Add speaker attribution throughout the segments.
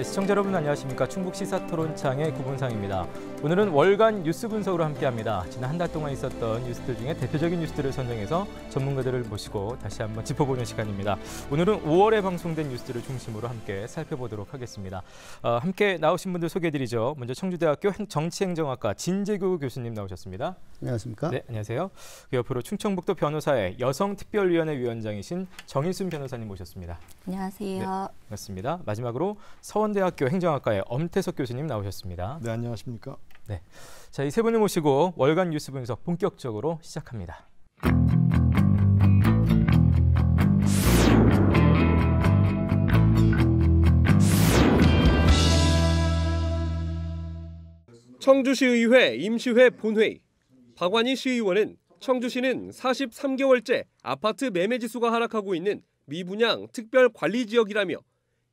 Speaker 1: 네, 시청자 여러분 안녕하십니까. 충북 시사토론창의 구본상입니다. 오늘은 월간 뉴스 분석으로 함께합니다. 지난 한 달 동안 있었던 뉴스들 중에 대표적인 뉴스들을 선정해서 전문가들을 모시고 다시 한번 짚어보는 시간입니다. 오늘은 5월에 방송된 뉴스들을 중심으로 함께 살펴보도록 하겠습니다. 어, 함께 나오신 분들 소개해드리죠. 먼저 청주대학교 정치행정학과 진재규 교수님 나오셨습니다.
Speaker 2: 안녕하십니까?
Speaker 1: 네, 안녕하세요. 그 옆으로 충청북도 변호사회 여성특별위원회 위원장이신 정인순 변호사님 모셨습니다.
Speaker 3: 안녕하세요. 네,
Speaker 1: 반갑습니다. 마지막으로 서원 대학교 행정학과의 엄태석 교수님 나오셨습니다.
Speaker 4: 네, 안녕하십니까?
Speaker 1: 네. 자, 이 세 분을 모시고 월간 뉴스 분석 본격적으로 시작합니다.
Speaker 5: 청주시의회 임시회 본회의 박완희 시의원은 청주시는 43개월째 아파트 매매 지수가 하락하고 있는 미분양 특별관리지역이라며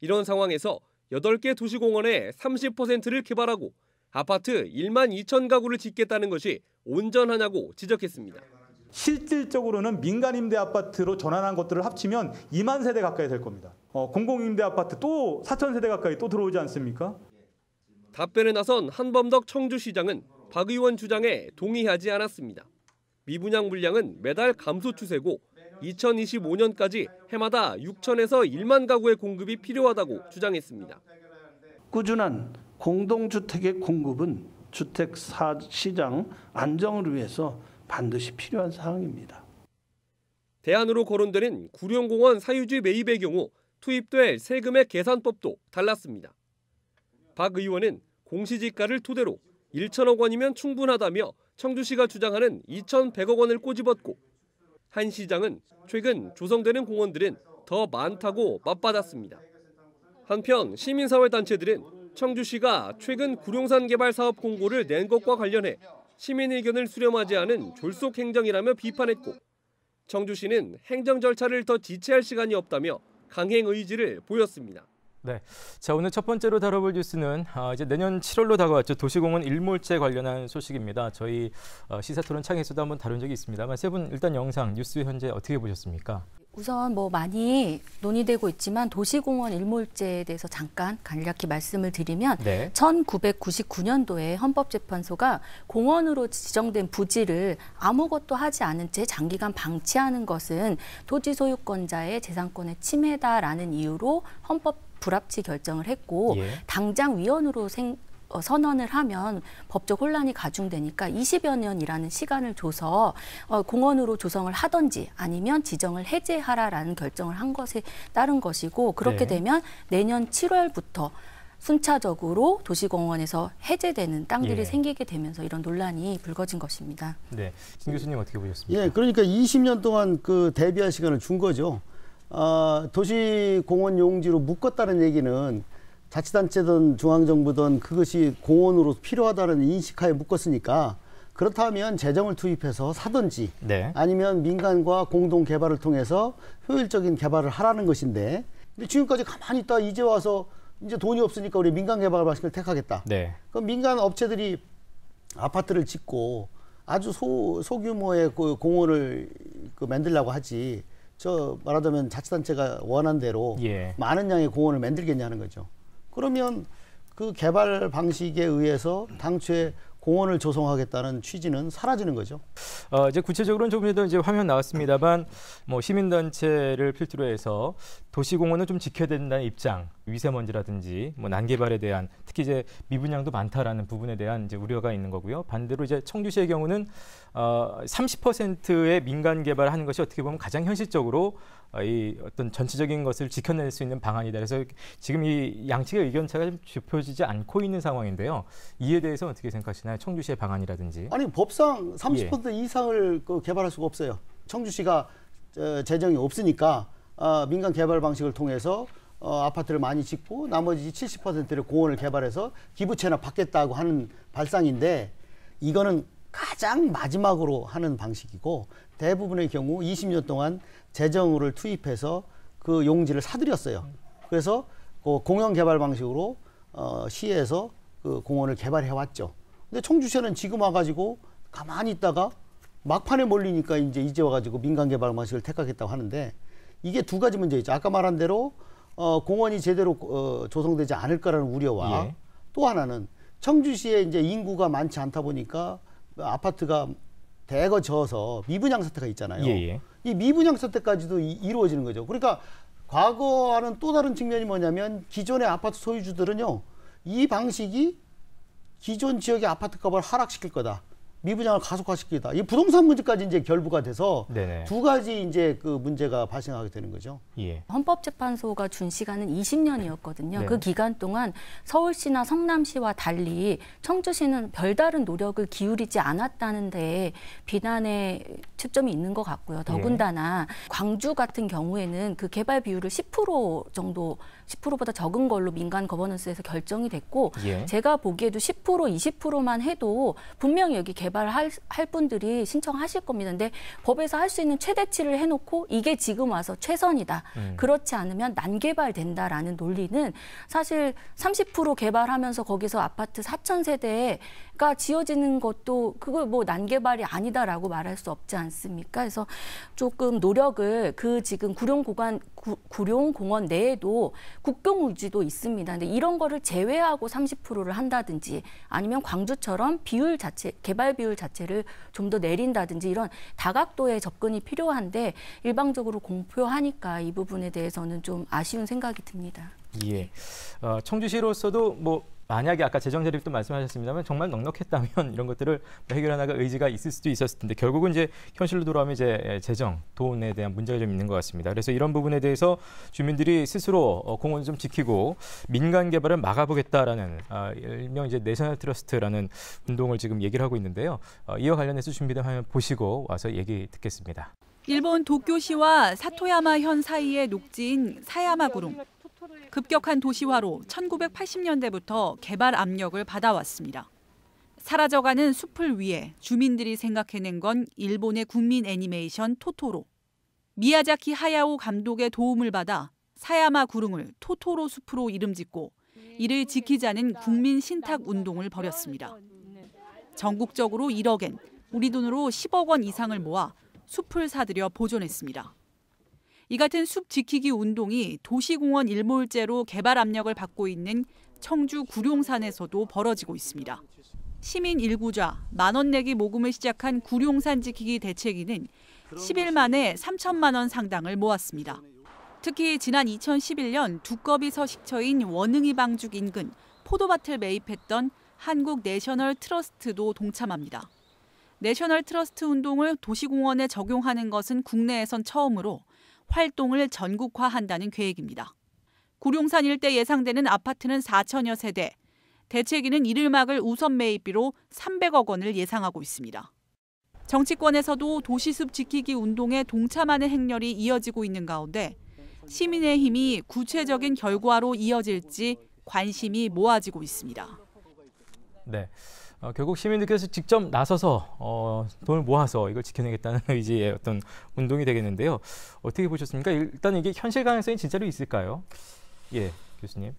Speaker 5: 이런 상황에서 8개 도시공원의 30%를 개발하고 아파트 1만 2천 가구를 짓겠다는 것이 온전하냐고 지적했습니다.
Speaker 6: 실질적으로는 민간임대 아파트로 전환한 것들을 합치면 2만 세대 가까이 될 겁니다. 어, 공공임대 아파트 또 4천 세대 가까이 또 들어오지 않습니까?
Speaker 5: 답변에 나선 한범덕 청주시장은 박 의원 주장에 동의하지 않았습니다. 미분양 물량은 매달 감소 추세고 2025년까지 해마다 6천에서 1만 가구의 공급이 필요하다고 주장했습니다.
Speaker 7: 꾸준한 공동주택의 공급은 주택 시장 안정을 위해서 반드시 필요한 사항입니다.
Speaker 5: 대안으로 거론되는 구룡공원 사유지 매입의 경우 투입될 세금의 계산법도 달랐습니다. 박 의원은 공시지가를 토대로 1천억 원이면 충분하다며 청주시가 주장하는 2,100억 원을 꼬집었고 한 시장은 최근 조성되는 공원들은 더 많다고 맞받았습니다. 한편 시민사회단체들은 청주시가 최근 구룡산 개발 사업 공고를 낸 것과 관련해 시민 의견을 수렴하지 않은 졸속 행정이라며 비판했고 청주시는 행정 절차를 더 지체할 시간이 없다며 강행 의지를 보였습니다.
Speaker 1: 네. 자, 오늘 첫 번째로 다뤄볼 뉴스는 아, 이제 내년 7월로 다가왔죠. 도시공원 일몰제 관련한 소식입니다. 저희 어, 시사토론 창에서도 한번 다룬 적이 있습니다만 세 분 일단 영상 뉴스 현재 어떻게 보셨습니까?
Speaker 3: 우선 뭐 많이 논의되고 있지만 도시공원 일몰제에 대해서 잠깐 간략히 말씀을 드리면 네. 1999년도에 헌법재판소가 공원으로 지정된 부지를 아무것도 하지 않은 채 장기간 방치하는 것은 토지 소유권자의 재산권의 침해다라는 이유로 헌법 불합치 결정을 했고 예. 당장 위원으로 생, 어, 선언을 하면 법적 혼란이 가중되니까 20여 년이라는 시간을 줘서 어, 공원으로 조성을 하던지 아니면 지정을 해제하라라는 결정을 한 것에 따른 것이고 그렇게 네. 되면 내년 7월부터 순차적으로 도시공원에서 해제되는 땅들이 예. 생기게 되면서 이런 논란이 불거진 것입니다.
Speaker 1: 네, 진 교수님 어떻게 보셨습니까?
Speaker 2: 예, 그러니까 20년 동안 그 대비할 시간을 준 거죠. 어, 도시 공원 용지로 묶었다는 얘기는 자치단체든 중앙정부든 그것이 공원으로 필요하다는 인식하에 묶었으니까 그렇다면 재정을 투입해서 사든지 네. 아니면 민간과 공동 개발을 통해서 효율적인 개발을 하라는 것인데 근데 지금까지 가만히 있다 이제 와서 이제 돈이 없으니까 우리 민간 개발 방식을 택하겠다. 네. 그럼 민간 업체들이 아파트를 짓고 아주 소, 소규모의 그 공원을 그 만들려고 하지 저 말하자면 자치단체가 원한 대로 예. 많은 양의 공원을 만들겠냐는 거죠. 그러면 그 개발 방식에 의해서 당초에 공원을 조성하겠다는 취지는 사라지는 거죠.
Speaker 1: 어, 이제 구체적으로는 조금 전에 이제 화면 나왔습니다만 뭐 시민단체를 필두로 해서 도시공원은 좀 지켜야 된다는 입장, 위세먼지라든지 뭐 난개발에 대한 특히 이제 미분양도 많다라는 부분에 대한 이제 우려가 있는 거고요. 반대로 이제 청주시의 경우는 어, 30%의 민간 개발하는 것이 어떻게 보면 가장 현실적으로 어, 이 어떤 전체적인 것을 지켜낼 수 있는 방안이다. 그래서 지금 이 양측의 의견차가 좀 좁혀지지 않고 있는 상황인데요. 이에 대해서 어떻게 생각하시나요? 청주시의 방안이라든지.
Speaker 2: 아니 법상 30% 예. 이상을 그 개발할 수가 없어요. 청주시가 어, 재정이 없으니까 어, 민간 개발 방식을 통해서 어, 아파트를 많이 짓고 나머지 70%를 공원을 개발해서 기부채나 받겠다고 하는 발상인데 이거는 가장 마지막으로 하는 방식이고 대부분의 경우 20년 동안 재정을 투입해서 그 용지를 사들였어요. 그래서 그 공영 개발 방식으로 어, 시에서 그 공원을 개발해 왔죠. 근데 청주시는 지금 와가지고 가만히 있다가 막판에 몰리니까 이제 이제 와가지고 민간 개발 방식을 택하겠다고 하는데 이게 두 가지 문제 있죠. 아까 말한 대로 어, 공원이 제대로 어, 조성되지 않을 거라는 우려와 예. 또 하나는 청주시에 이제 인구가 많지 않다 보니까 아파트가 대거 져서 미분양 사태가 있잖아요. 예, 예. 이 미분양 사태까지도 이, 이루어지는 거죠. 그러니까 과거와는 또 다른 측면이 뭐냐면 기존의 아파트 소유주들은요. 이 방식이 기존 지역의 아파트 값을 하락시킬 거다. 미분양을 가속화시키다. 이 부동산 문제까지 이제 결부가 돼서 네네. 두 가지 이제 그 문제가 발생하게 되는 거죠.
Speaker 3: 예. 헌법재판소가 준 시간은 20년이었거든요. 네. 그 기간 동안 서울시나 성남시와 달리 청주시는 별다른 노력을 기울이지 않았다는 데 비난의 초점이 있는 것 같고요. 더군다나 예. 광주 같은 경우에는 그 개발 비율을 10% 정도 10%보다 적은 걸로 민간 거버넌스에서 결정이 됐고 예. 제가 보기에도 10% 20%만 해도 분명히 여기 개발할 할 분들이 신청하실 겁니다. 근데 법에서 할 수 있는 최대치를 해놓고 이게 지금 와서 최선이다. 음. 그렇지 않으면 난개발된다라는 논리는 사실 30% 개발하면서 거기서 아파트 4천 세대 가 지어지는 것도 그걸 뭐 난개발이 아니다라고 말할 수 없지 않습니까? 그래서 조금 노력을 그 지금 구룡공원 구룡 공원 내에도 국경 유지도 있습니다. 근데 이런 거를 제외하고 30%를 한다든지 아니면 광주처럼 비율 자체 개발 비율 자체를 좀 더 내린다든지 이런 다각도의 접근이 필요한데 일방적으로 공표하니까 이 부분에 대해서는 좀 아쉬운 생각이 듭니다.
Speaker 1: 예. 어, 청주시로서도 뭐 만약에 아까 재정 자립도 말씀하셨습니다만 정말 넉넉했다면 이런 것들을 해결해 나갈 의지가 있을 수도 있었을 텐데 결국은 이제 현실로 돌아오면 이제 재정 돈에 대한 문제가 좀 있는 것 같습니다. 그래서 이런 부분에 대해서 주민들이 스스로 어, 공원을 좀 지키고 민간 개발을 막아보겠다라는 아, 일명 이제 내셔널 트러스트라는 운동을 지금 얘기를 하고 있는데요. 어, 이와 관련해서 준비된 화면 보시고 와서 얘기 듣겠습니다.
Speaker 4: 일본 도쿄시와 사토야마현 사이의 녹지인 사야마구름. 급격한 도시화로 1980년대부터 개발 압력을 받아왔습니다. 사라져가는 숲을 위해 주민들이 생각해낸 건 일본의 국민 애니메이션 토토로. 미야자키 하야오 감독의 도움을 받아 사야마 구릉을 토토로 숲으로 이름 짓고 이를 지키자는 국민 신탁 운동을 벌였습니다. 전국적으로 1억엔, 우리 돈으로 10억 원 이상을 모아 숲을 사들여 보존했습니다. 이 같은 숲 지키기 운동이 도시공원 일몰제로 개발 압력을 받고 있는 청주 구룡산에서도 벌어지고 있습니다. 시민 1구자 만원 내기 모금을 시작한 구룡산 지키기 대책위는 10일 만에 3천만 원 상당을 모았습니다. 특히 지난 2011년 두꺼비 서식처인 원흥이 방죽 인근 포도밭을 매입했던 한국 내셔널 트러스트도 동참합니다. 내셔널 트러스트 운동을 도시공원에 적용하는 것은 국내에선 처음으로 활동을 전국화한다는 계획입니다. 구룡산 일대 예상되는 아파트는 4천여 세대, 대책위는 이를 막을 우선 매입비로 300억 원을 예상하고 있습니다. 정치권에서도 도시숲 지키기 운동에 동참하는 행렬이 이어지고 있는 가운데 시민의 힘이 구체적인 결과로 이어질지 관심이 모아지고 있습니다.
Speaker 1: 네. 어, 결국 시민들께서 직접 나서서 어, 돈을 모아서 이걸 지켜내겠다는 의지의 어떤 운동이 되겠는데요. 어떻게 보셨습니까? 일단 이게 현실 가능성이 진짜로 있을까요? 예, 교수님.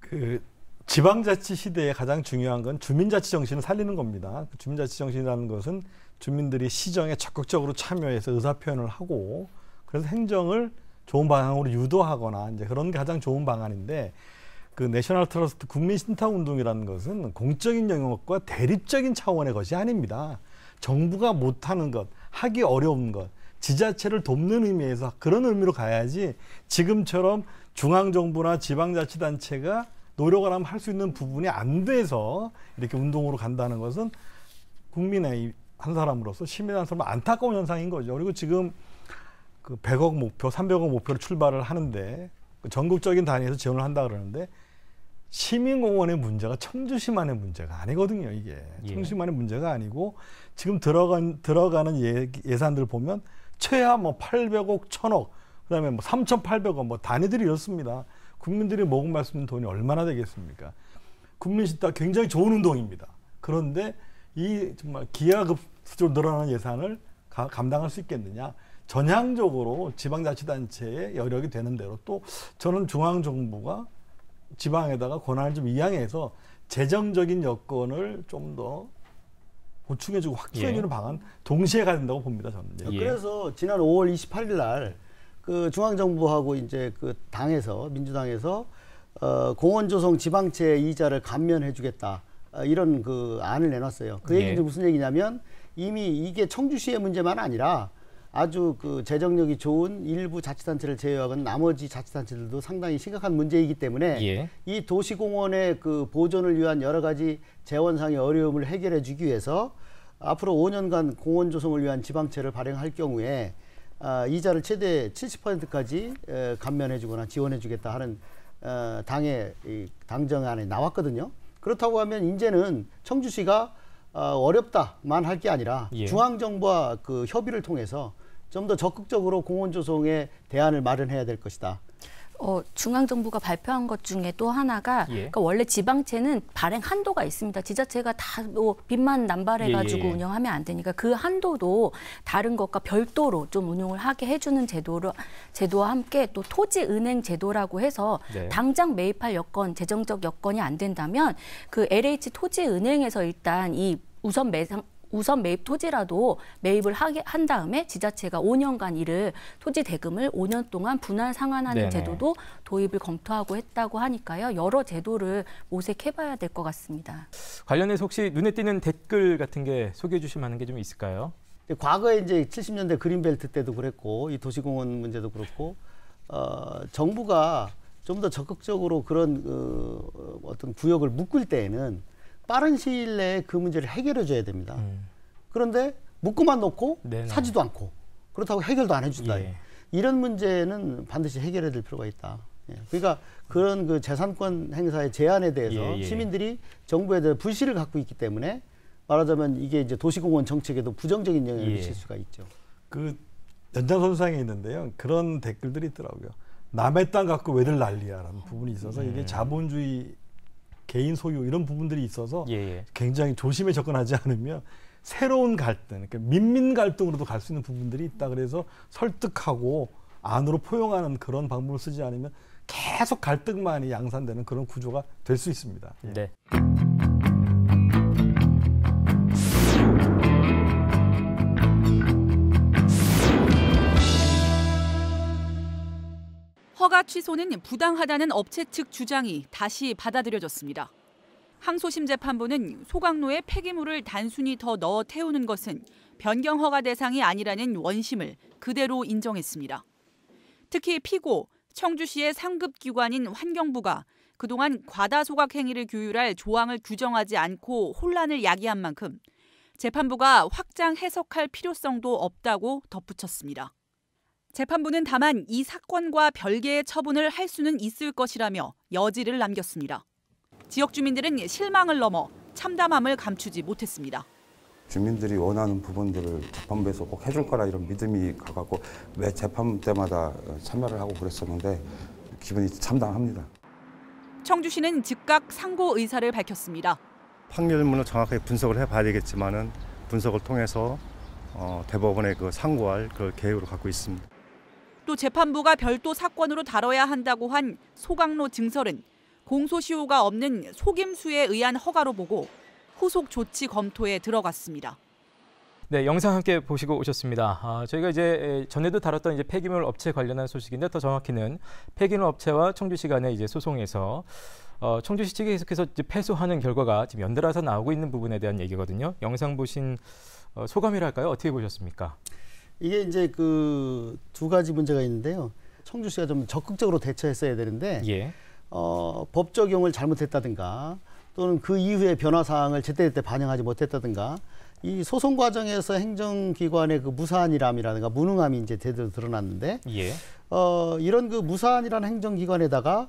Speaker 8: 그 지방자치 시대에 가장 중요한 건 주민자치 정신을 살리는 겁니다. 그 주민자치 정신이라는 것은 주민들이 시정에 적극적으로 참여해서 의사 표현을 하고 그래서 행정을 좋은 방향으로 유도하거나 이제 그런 게 가장 좋은 방안인데 그 내셔널 트러스트 국민 신탁 운동이라는 것은 공적인 영역과 대립적인 차원의 것이 아닙니다. 정부가 못하는 것, 하기 어려운 것, 지자체를 돕는 의미에서 그런 의미로 가야지 지금처럼 중앙정부나 지방자치단체가 노력을 하면 할 수 있는 부분이 안 돼서 이렇게 운동으로 간다는 것은 국민의 한 사람으로서 시민 한 사람 안타까운 현상인 거죠. 그리고 지금 그 100억 목표, 300억 목표로 출발을 하는데 그 전국적인 단위에서 지원을 한다 그러는데 시민공원의 문제가 청주시만의 문제가 아니거든요. 이게 예. 청주시만의 문제가 아니고 지금 들어간 들어가는 예, 예산들 보면 최하 뭐 800억, 1000억, 그다음에 뭐 3,800억 뭐 단위들이 이렇습니다. 국민들이 먹은 말씀 돈이 얼마나 되겠습니까? 국민신탁 굉장히 좋은 운동입니다. 그런데 이 정말 기하급수적으로 늘어나는 예산을 가, 감당할 수 있겠느냐? 전향적으로 지방자치단체의 여력이 되는 대로 또 저는 중앙정부가 지방에다가 권한을 좀 이양해서 재정적인 여건을 좀 더 보충해주고 확충해주는 예. 방안 동시에 가야 된다고 봅니다 저는.
Speaker 2: 예. 그래서 지난 5월 28일 날 그 중앙정부하고 이제 그 당에서 민주당에서 어, 공원 조성 지방채 이자를 감면해주겠다 어, 이런 그 안을 내놨어요. 그 얘기는 예. 무슨 얘기냐면 이미 이게 청주시의 문제만 아니라 아주 그 재정력이 좋은 일부 자치단체를 제외하고는 나머지 자치단체들도 상당히 심각한 문제이기 때문에 예. 이 도시공원의 그 보존을 위한 여러 가지 재원상의 어려움을 해결해 주기 위해서 앞으로 5년간 공원 조성을 위한 지방채를 발행할 경우에 아, 이자를 최대 70%까지 에, 감면해 주거나 지원해 주겠다 하는 어, 당의 이 당정안에 나왔거든요. 그렇다고 하면 이제는 청주시가 어, 어렵다만 할 게 아니라 예. 중앙정부와 그 협의를 통해서 좀 더 적극적으로 공원 조성에 대안을 마련해야 될 것이다.
Speaker 3: 어, 중앙정부가 발표한 것 중에 또 하나가 예. 그러니까 원래 지방채는 발행 한도가 있습니다. 지자체가 다 뭐 빚만 남발해가지고 예, 예. 운영하면 안 되니까 그 한도도 다른 것과 별도로 좀 운용을 하게 해주는 제도로 제도와 함께 또 토지은행 제도라고 해서 네. 당장 매입할 여건 재정적 여건이 안 된다면 그 LH 토지은행에서 일단 이 우선 매상 우선 매입 토지라도 매입을 하게 한 다음에 지자체가 5년간 이를 토지 대금을 5년 동안 분할 상환하는 네네. 제도도 도입을 검토하고 했다고 하니까요. 여러 제도를 모색해봐야 될 것 같습니다.
Speaker 1: 관련해서 혹시 눈에 띄는 댓글 같은 게 소개해 주실 만한 게 좀 있을까요?
Speaker 2: 과거에 이제 70년대 그린벨트 때도 그랬고 이 도시공원 문제도 그렇고 어, 정부가 좀 더 적극적으로 그런 어, 어떤 구역을 묶을 때에는 빠른 시일 내에 그 문제를 해결해 줘야 됩니다. 음. 그런데 묶고만 놓고 네네. 사지도 않고 그렇다고 해결도 안 해준다. 예. 이런 문제는 반드시 해결해야 될 필요가 있다. 예. 그러니까 그런 그 재산권 행사의 제한에 대해서 예, 예. 시민들이 정부에 대해 불신을 갖고 있기 때문에 말하자면 이게 이제 도시공원 정책에도 부정적인 영향을 예. 미칠 수가 있죠.
Speaker 8: 그 연장선상에 있는데요. 그런 댓글들이 있더라고요. 남의 땅 갖고 왜들 난리야라는 부분이 있어서 이게 음. 자본주의 개인 소유 이런 부분들이 있어서 예, 예. 굉장히 조심해 접근하지 않으면 새로운 갈등, 그러니까 민민 갈등으로도 갈 수 있는 부분들이 있다. 그래서 설득하고 안으로 포용하는 그런 방법을 쓰지 않으면 계속 갈등만이 양산되는 그런 구조가 될 수 있습니다. 예. 네.
Speaker 4: 취소는 부당하다는 업체 측 주장이 다시 받아들여졌습니다. 항소심 재판부는 소각로에 폐기물을 단순히 더 넣어 태우는 것은 변경 허가 대상이 아니라는 원심을 그대로 인정했습니다. 특히 피고 청주시의 상급 기관인 환경부가 그동안 과다 소각 행위를 규율할 조항을 규정하지 않고 혼란을 야기한 만큼 재판부가 확장 해석할 필요성도 없다고 덧붙였습니다. 재판부는 다만 이 사건과 별개의 처분을 할 수는 있을 것이라며 여지를 남겼습니다. 지역 주민들은 실망을 넘어 참담함을 감추지 못했습니다.
Speaker 9: 주민들이 원하는 부분들을 재판부에서 꼭 해줄 거라 이런 믿음이 가갖고 매 재판 때마다 참여를 하고 그랬었는데 기분이 참담합니다.
Speaker 4: 청주시는 즉각 상고 의사를 밝혔습니다.
Speaker 10: 판결문을 정확하게 분석을 해봐야 되겠지만은 분석을 통해서 어, 대법원에 그 상고할 그 계획으로 갖고 있습니다.
Speaker 4: 또 재판부가 별도 사건으로 다뤄야 한다고 한 소강로 증설은 공소시효가 없는 속임수에 의한 허가로 보고 후속 조치 검토에 들어갔습니다.
Speaker 1: 네, 영상 함께 보시고 오셨습니다. 아, 저희가 이제 전에도 다뤘던 이제 폐기물 업체 관련한 소식인데 더 정확히는 폐기물 업체와 청주시 간의 이제 소송에서 어, 청주시 측이 계속해서 이제 패소하는 결과가 지금 연달아서 나오고 있는 부분에 대한 얘기거든요. 영상 보신 어, 소감이랄까요? 어떻게 보셨습니까?
Speaker 2: 이게 이제 그 두 가지 문제가 있는데요. 청주시가 좀 적극적으로 대처했어야 되는데 예. 어, 법 적용을 잘못했다든가 또는 그 이후에 변화 사항을 제때제때 반영하지 못했다든가 이 소송 과정에서 행정기관의 그 무사한이람이라든가 무능함이 이제 제대로 드러났는데 예. 어, 이런 그 무사한이라는 행정기관에다가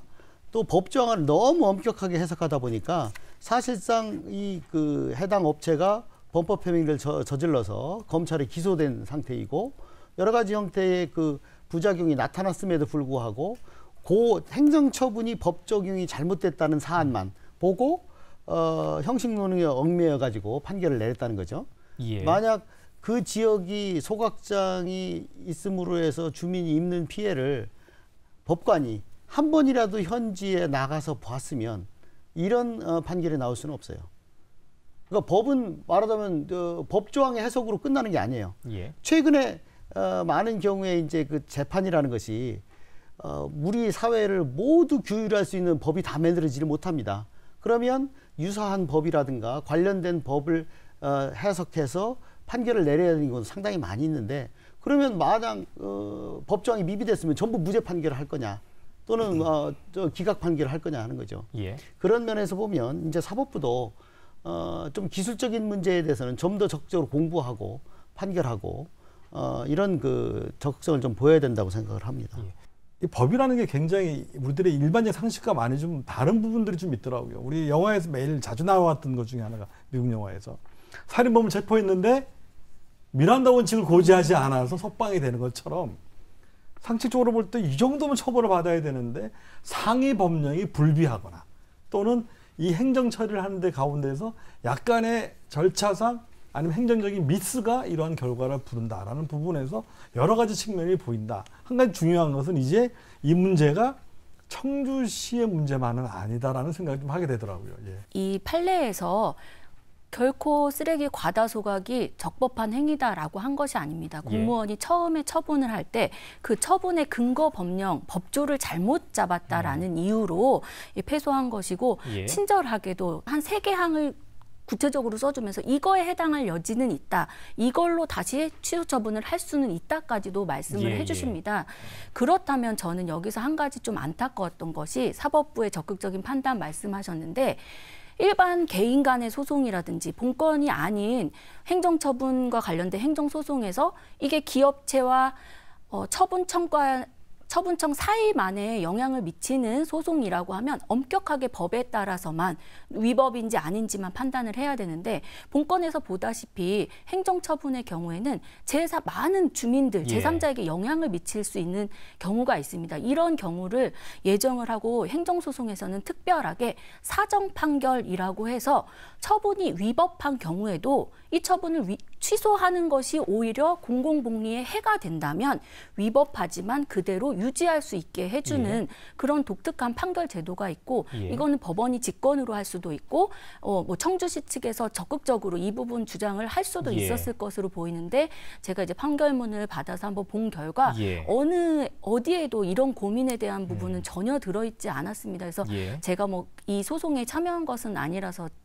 Speaker 2: 또 법정을 너무 엄격하게 해석하다 보니까 사실상 이 그 해당 업체가 범법 혐의를 저, 저질러서 검찰에 기소된 상태이고 여러 가지 형태의 그 부작용이 나타났음에도 불구하고 고 행정처분이 법 적용이 잘못됐다는 사안만 보고 어, 형식 노능에 얽매여 가지고 판결을 내렸다는 거죠. 예. 만약 그 지역이 소각장이 있음으로 해서 주민이 입는 피해를 법관이 한 번이라도 현지에 나가서 봤으면 이런 어, 판결이 나올 수는 없어요. 그러니까 법은 말하자면 그 법 조항의 해석으로 끝나는 게 아니에요. 예. 최근에 어, 많은 경우에 이제 그 재판이라는 것이 어, 우리 사회를 모두 규율할 수 있는 법이 다 만들어지지 못합니다. 그러면 유사한 법이라든가 관련된 법을 어, 해석해서 판결을 내려야 되는 건 상당히 많이 있는데 그러면 마당 어, 법정이 미비됐으면 전부 무죄 판결을 할 거냐 또는 어, 저 기각 판결을 할 거냐 하는 거죠.
Speaker 1: 예.
Speaker 2: 그런 면에서 보면 이제 사법부도 어, 좀 기술적인 문제에 대해서는 좀 더 적극적으로 공부하고 판결하고 어, 이런 그 적극성을 좀 보여야 된다고 생각을 합니다. 예.
Speaker 8: 이 법이라는 게 굉장히 우리들의 일반적 상식과 많이 좀 다른 부분들이 좀 있더라고요. 우리 영화에서 매일 자주 나왔던 것 중에 하나가 미국 영화에서 살인범을 체포했는데 미란다 원칙을 고지하지 않아서 석방이 되는 것처럼 상식적으로 볼 때 이 정도면 처벌을 받아야 되는데 상위 법령이 불비하거나 또는 이 행정 처리를 하는데 가운데서 약간의 절차상 아니면 행정적인 미스가 이러한 결과를 부른다라는 부분에서 여러 가지 측면이 보인다. 한 가지 중요한 것은 이제 이 문제가 청주시의 문제만은 아니다라는 생각을 좀 하게 되더라고요. 예.
Speaker 3: 이 판례에서 결코 쓰레기 과다 소각이 적법한 행위다라고 한 것이 아닙니다. 예. 공무원이 예. 처음에 처분을 할 때 그 처분의 근거 법령 법조를 잘못 잡았다라는 음. 이유로 패소한 것이고 예. 친절하게도 한 세 개 항을 구체적으로 써주면서 이거에 해당할 여지는 있다. 이걸로 다시 취소 처분을 할 수는 있다까지도 말씀을 예, 해주십니다. 예. 그렇다면 저는 여기서 한 가지 좀 안타까웠던 것이 사법부의 적극적인 판단 말씀하셨는데 일반 개인 간의 소송이라든지 본건이 아닌 행정처분과 관련된 행정소송에서 이게 기업체와 어, 처분청과 처분청 사이만에 영향을 미치는 소송이라고 하면 엄격하게 법에 따라서만 위법인지 아닌지만 판단을 해야 되는데 본건에서 보다시피 행정처분의 경우에는 제3 많은 주민들 예. 제3자에게 영향을 미칠 수 있는 경우가 있습니다. 이런 경우를 예정을 하고 행정소송에서는 특별하게 사정 판결이라고 해서 처분이 위법한 경우에도 이 처분을 위, 취소하는 것이 오히려 공공복리에 해가 된다면 위법하지만 그대로 유지할 수 있게 해주는 예. 그런 독특한 판결 제도가 있고 예. 이거는 법원이 직권으로 할 수도 있고 어, 뭐 청주시 측에서 적극적으로 이 부분 주장을 할 수도 예. 있었을 것으로 보이는데 제가 이제 판결문을 받아서 한번 본 결과 예. 어느 어디에도 이런 고민에 대한 부분은 음. 전혀 들어있지 않았습니다. 그래서 예. 제가 뭐 이 소송에 참여한 것은 아니라서 그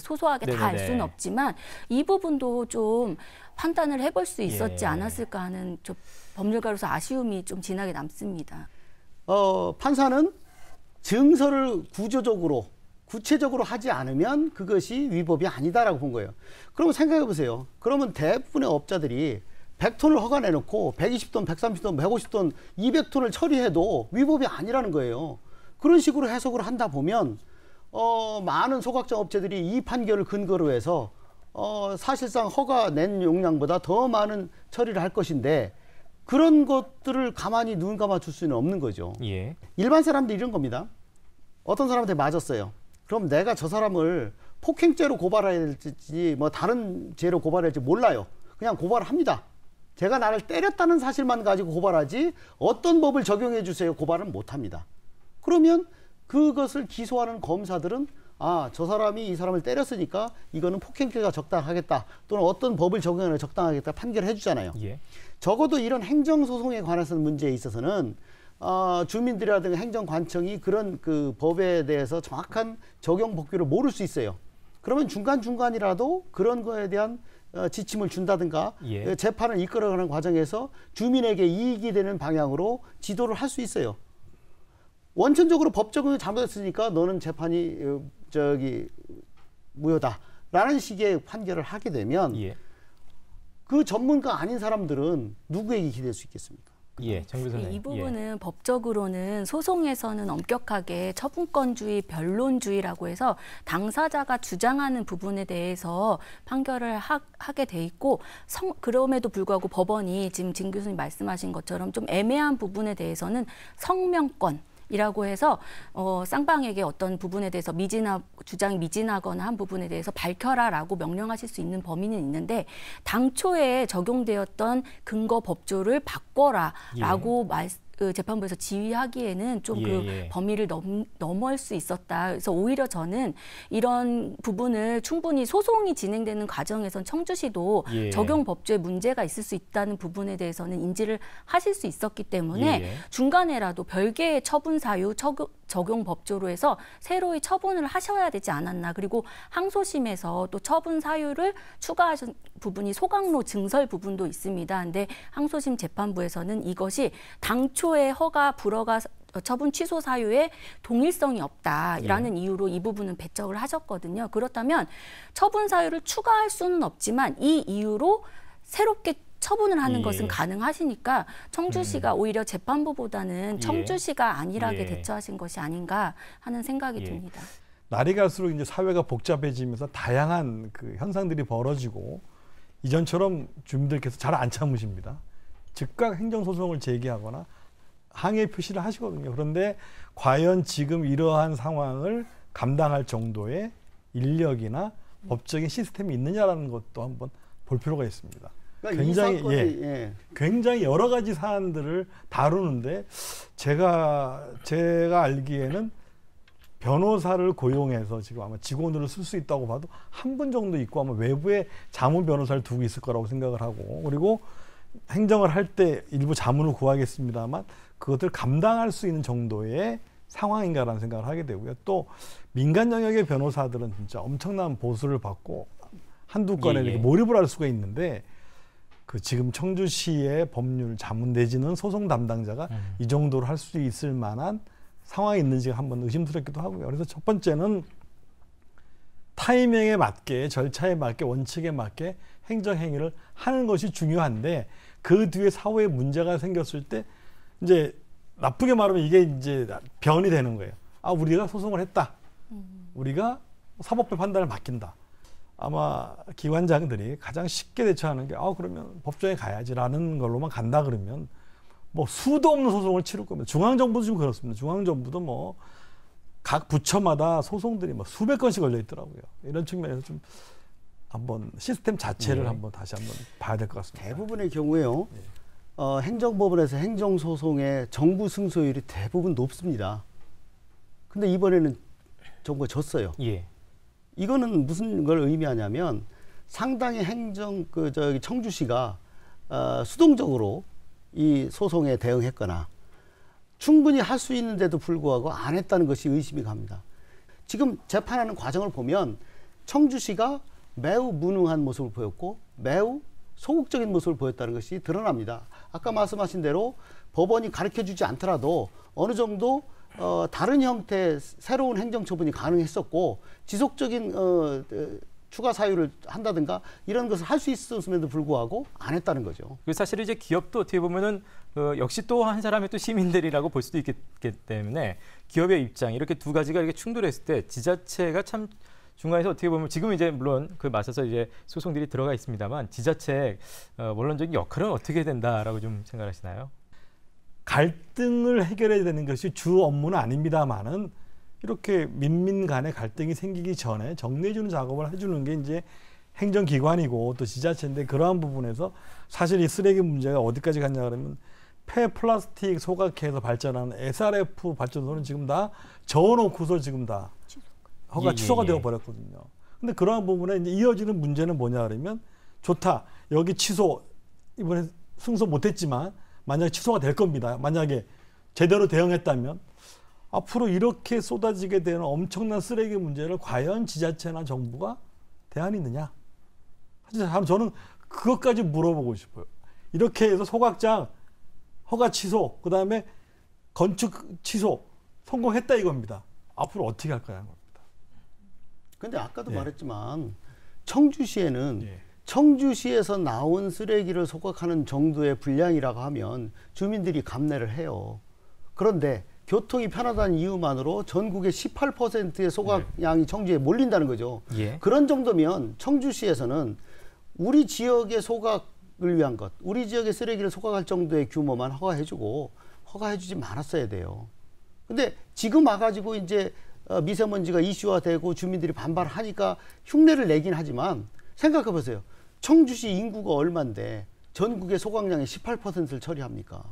Speaker 3: 소소하게 다 알 수는 없지만 이 부분도 좀 판단을 해볼 수 있었지 예. 않았을까 하는 좀 법률가로서 아쉬움이 좀 진하게 남습니다.
Speaker 2: 어, 판사는 증서를 구조적으로 구체적으로 하지 않으면 그것이 위법이 아니다라고 본 거예요. 그러면 생각해 보세요. 그러면 대부분의 업자들이 100톤을 허가내 놓고 120톤, 130톤, 150톤, 200톤을 처리해도 위법이 아니라는 거예요. 그런 식으로 해석을 한다 보면 어, 많은 소각장 업체들이 이 판결을 근거로 해서 어, 사실상 허가 낸 용량보다 더 많은 처리를 할 것인데 그런 것들을 가만히 눈 감아 줄 수는 없는 거죠. 예. 일반 사람들이 이런 겁니다. 어떤 사람한테 맞았어요. 그럼 내가 저 사람을 폭행죄로 고발해야 될지 뭐 다른 죄로 고발해야 될지 몰라요. 그냥 고발을 합니다. 제가 나를 때렸다는 사실만 가지고 고발하지 어떤 법을 적용해 주세요 고발은 못 합니다. 그러면 그것을 기소하는 검사들은 아, 저 사람이 이 사람을 때렸으니까 이거는 폭행죄가 적당하겠다. 또는 어떤 법을 적용하는 적당하겠다 판결해 주잖아요. 예. 적어도 이런 행정 소송에 관해서 문제에 있어서는 어, 주민들이라든가 행정관청이 그런 그 법에 대해서 정확한 적용 법규를 모를 수 있어요. 그러면 중간중간이라도 그런 거에 대한 어, 지침을 준다든가 예. 그 재판을 이끌어가는 과정에서 주민에게 이익이 되는 방향으로 지도를 할 수 있어요. 원천적으로 법 적용을 잘못했으니까 너는 재판이 어, 저기 무효다라는 식의 판결을 하게 되면 예. 그 전문가 아닌 사람들은 누구에게 기댈 수 있겠습니까?
Speaker 1: 예,
Speaker 3: 정교사님. 이 부분은 예. 법적으로는 소송에서는 엄격하게 처분권주의, 변론주의라고 해서 당사자가 주장하는 부분에 대해서 판결을 하, 하게 돼 있고 성, 그럼에도 불구하고 법원이 지금 진 교수님 말씀하신 것처럼 좀 애매한 부분에 대해서는 성명권 이라고 해서 어, 쌍방에게 어떤 부분에 대해서 미진하 주장이 미진하거나 한 부분에 대해서 밝혀라라고 명령하실 수 있는 범위는 있는데 당초에 적용되었던 근거 법조를 바꿔라라고 예. 말 그 재판부에서 지휘하기에는 좀그 예, 예. 범위를 넘, 넘을 수 있었다. 그래서 오히려 저는 이런 부분을 충분히 소송이 진행되는 과정에선 청주시도 예. 적용 법조에 문제가 있을 수 있다는 부분에 대해서는 인지를 하실 수 있었기 때문에 예, 예. 중간에라도 별개의 처분 사유 적용, 적용 법조로 해서 새로이 처분을 하셔야 되지 않았나. 그리고 항소심에서 또 처분 사유를 추가하신 부분이 소강로 증설 부분도 있습니다. 근데 항소심 재판부에서는 이것이 당초 애초에 허가 불허가 처분 취소 사유에 동일성이 없다라는 예. 이유로 이 부분은 배척을 하셨거든요. 그렇다면 처분 사유를 추가할 수는 없지만 이 이유로 새롭게 처분을 하는 예. 것은 가능하시니까 청주시가 음. 오히려 재판부보다는 예. 청주시가 안일하게 예. 대처하신 것이 아닌가 하는 생각이 예. 듭니다.
Speaker 8: 날이 갈수록 이제 사회가 복잡해지면서 다양한 그 현상들이 벌어지고 이전처럼 주민들께서 잘 안 참으십니다. 즉각 행정소송을 제기하거나 항의 표시를 하시거든요. 그런데 과연 지금 이러한 상황을 감당할 정도의 인력이나 법적인 시스템이 있느냐라는 것도 한번 볼 필요가 있습니다. 그러니까 굉장히 사건이, 예, 예, 굉장히 여러 가지 사안들을 다루는데 제가 제가 알기에는 변호사를 고용해서 지금 아마 직원으로 쓸 수 있다고 봐도 한 분 정도 있고 아마 외부에 자문 변호사를 두고 있을 거라고 생각을 하고 그리고 행정을 할 때 일부 자문을 구하겠습니다만 그것을 감당할 수 있는 정도의 상황인가라는 생각을 하게 되고요. 또 민간 영역의 변호사들은 진짜 엄청난 보수를 받고 한두 건에 예, 예. 몰입을 할 수가 있는데 그 지금 청주시의 법률 자문 내지는 소송 담당자가 음. 이 정도로 할 수 있을 만한 상황이 있는지가 한번 의심스럽기도 하고요. 그래서 첫 번째는 타이밍에 맞게 절차에 맞게 원칙에 맞게 행정 행위를 하는 것이 중요한데 그 뒤에 사후에 문제가 생겼을 때 이제 나쁘게 말하면 이게 이제 변이 되는 거예요. 아, 우리가 소송을 했다. 우리가 사법부 판단을 맡긴다. 아마 기관장들이 가장 쉽게 대처하는 게, 아, 그러면 법정에 가야지라는 걸로만 간다 그러면 뭐 수도 없는 소송을 치를 겁니다. 중앙정부도 지금 그렇습니다. 중앙정부도 뭐 각 부처마다 소송들이 뭐 수백 건씩 걸려 있더라고요. 이런 측면에서 좀 한번 시스템 자체를 네. 한번 다시 한번 봐야 될 것 같습니다.
Speaker 2: 대부분의 경우에요. 네. 어, 행정법원에서 행정소송의 정부 승소율이 대부분 높습니다. 근데 이번에는 정부가 졌어요. 예. 이거는 무슨 걸 의미하냐면 상당히 행정 그 저기 청주시가 어, 수동적으로 이 소송에 대응했거나 충분히 할 수 있는데도 불구하고 안 했다는 것이 의심이 갑니다. 지금 재판하는 과정을 보면 청주시가 매우 무능한 모습을 보였고 매우 소극적인 모습을 보였다는 것이 드러납니다. 아까 말씀하신 대로 법원이 가르쳐 주지 않더라도 어느 정도 어, 다른 형태의 새로운 행정 처분이 가능했었고 지속적인 어, 추가 사유를 한다든가 이런 것을 할 수 있었음에도 불구하고 안 했다는 거죠.
Speaker 1: 사실 이제 기업도 어떻게 보면은 어, 역시 또 한 사람의 또 시민들이라고 볼 수도 있기 때문에 기업의 입장 이렇게 두 가지가 이렇게 충돌했을 때 지자체가 참 중간에서 어떻게 보면 지금 이제 물론 그 맞서서 이제 소송들이 들어가 있습니다만 지자체 어, 원론적인 역할은 어떻게 된다라고 좀 생각하시나요?
Speaker 8: 갈등을 해결해야 되는 것이 주 업무는 아닙니다만은 이렇게 민민 간의 갈등이 생기기 전에 정리해주는 작업을 해주는 게 이제 행정기관이고 또 지자체인데 그러한 부분에서 사실 이 쓰레기 문제가 어디까지 갔냐 그러면 폐 플라스틱 소각해서 발전하는 SRF 발전소는 지금 다 저어놓고서 지금 다 허가 예, 취소가 예, 예. 되어 버렸거든요. 근데 그러한 부분에 이제 이어지는 문제는 뭐냐 그러면 좋다. 여기 취소 이번에 승소 못했지만 만약에 취소가 될 겁니다. 만약에 제대로 대응했다면 앞으로 이렇게 쏟아지게 되는 엄청난 쓰레기 문제를 과연 지자체나 정부가 대안이 있느냐? 저는 그것까지 물어보고 싶어요. 이렇게 해서 소각장 허가 취소, 그 다음에 건축 취소 성공했다 이겁니다. 앞으로 어떻게 할 거야?
Speaker 2: 근데 아까도 예. 말했지만 청주시에는 예. 청주시에서 나온 쓰레기를 소각하는 정도의 분량이라고 하면 주민들이 감내를 해요. 그런데 교통이 편하다는 이유만으로 전국의 18%의 소각량이 예. 청주에 몰린다는 거죠. 예. 그런 정도면 청주시에서는 우리 지역의 소각을 위한 것, 우리 지역의 쓰레기를 소각할 정도의 규모만 허가해주고 허가해주지 말았어야 돼요. 근데 지금 와가지고 이제 어, 미세먼지가 이슈화되고 주민들이 반발하니까 흉내를 내긴 하지만 생각해 보세요. 청주시 인구가 얼만데 전국의 소각량의 18%를 처리합니까?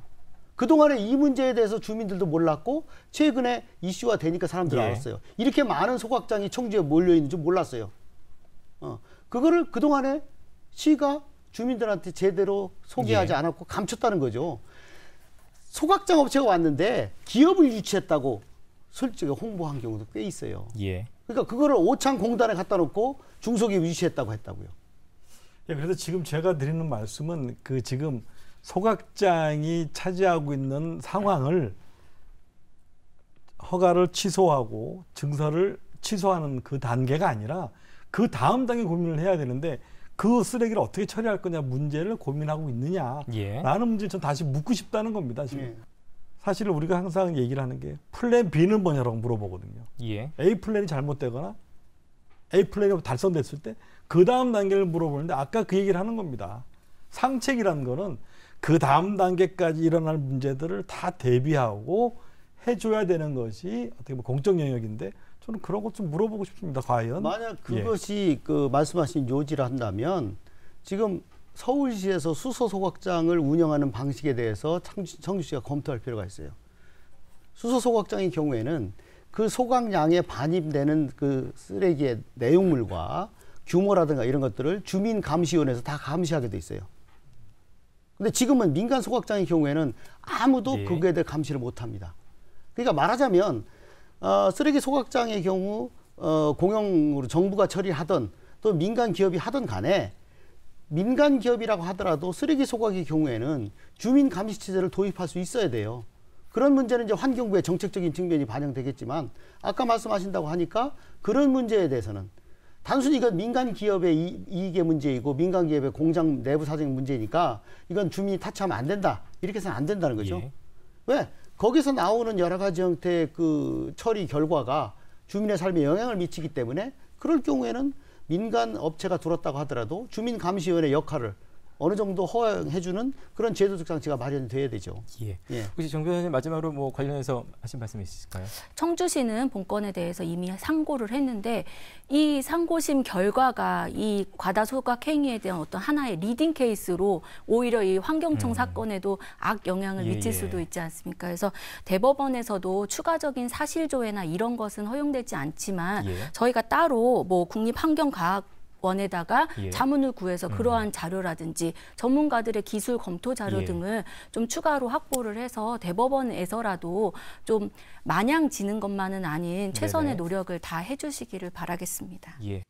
Speaker 2: 그동안에 이 문제에 대해서 주민들도 몰랐고 최근에 이슈가 되니까 사람들이 예. 알았어요. 이렇게 많은 소각장이 청주에 몰려 있는 줄 몰랐어요. 어. 그거를 그동안에 시가 주민들한테 제대로 소개하지 예. 않았고 감췄다는 거죠. 소각장 업체가 왔는데 기업을 유치했다고 솔직히 홍보한 경우도 꽤 있어요. 예. 그러니까 그거를 오창 공단에 갖다 놓고 중소기업 유치했다고 했다고요.
Speaker 8: 예, 그래서 지금 제가 드리는 말씀은 그 지금 소각장이 차지하고 있는 상황을 허가를 취소하고 증서를 취소하는 그 단계가 아니라 그 다음 단계 고민을 해야 되는데 그 쓰레기를 어떻게 처리할 거냐 문제를 고민하고 있느냐라는 예. 문제를 전 다시 묻고 싶다는 겁니다. 지금. 예. 사실 우리가 항상 얘기를 하는 게 플랜 B는 뭐냐라고 물어보거든요. 예. A 플랜이 잘못되거나 A 플랜이 달성됐을 때 그 다음 단계를 물어보는데 아까 그 얘기를 하는 겁니다. 상책이라는 거는 그 다음 단계까지 일어날 문제들을 다 대비하고 해줘야 되는 것이 어떻게 보면 공적 영역인데 저는 그런 것 좀 물어보고 싶습니다. 과연
Speaker 2: 만약 예. 그것이 예. 그 말씀하신 요지를 한다면 지금 서울시에서 수소 소각장을 운영하는 방식에 대해서 청주, 청주시가 검토할 필요가 있어요. 수소 소각장의 경우에는 그 소각량에 반입되는 그 쓰레기의 내용물과 규모라든가 이런 것들을 주민 감시원에서 다 감시하게 돼 있어요. 근데 지금은 민간 소각장의 경우에는 아무도 예. 그거에 대해 감시를 못 합니다. 그러니까 말하자면 어, 쓰레기 소각장의 경우 어, 공영으로 정부가 처리하던 또 민간 기업이 하던 간에 민간 기업이라고 하더라도 쓰레기 소각의 경우에는 주민 감시 체제를 도입할 수 있어야 돼요. 그런 문제는 이제 환경부의 정책적인 측면이 반영되겠지만 아까 말씀하신다고 하니까 그런 문제에 대해서는 단순히 이건 민간 기업의 이, 익의 문제이고 민간 기업의 공장 내부 사정 문제니까 이건 주민이 타치하면 안 된다 이렇게 해서는 안 된다는 거죠. 예. 왜? 거기서 나오는 여러 가지 형태의 그 처리 결과가 주민의 삶에 영향을 미치기 때문에 그럴 경우에는 민간 업체가 들었다고 하더라도 주민 감시위원회 역할을 어느 정도 허용해주는 그런 제도적 장치가 마련돼야 되죠.
Speaker 1: 예. 예. 혹시 정 변호사님 마지막으로 뭐 관련해서 하신 말씀 있으실까요?
Speaker 3: 청주시는 본건에 대해서 이미 상고를 했는데 이 상고심 결과가 이 과다 소각 행위에 대한 어떤 하나의 leading case로 오히려 이 환경청 음. 사건에도 악 영향을 예, 미칠 예. 수도 있지 않습니까? 그래서 대법원에서도 추가적인 사실 조회나 이런 것은 허용되지 않지만 예. 저희가 따로 뭐 국립환경과학 원에다가 예. 자문을 구해서 음. 그러한 음. 자료라든지 전문가들의 기술 검토 자료 예. 등을 좀 추가로 확보를 해서 대법원에서라도 좀 마냥 지는 것만은 아닌 최선의 네네. 노력을 다 해주시기를 바라겠습니다. 예.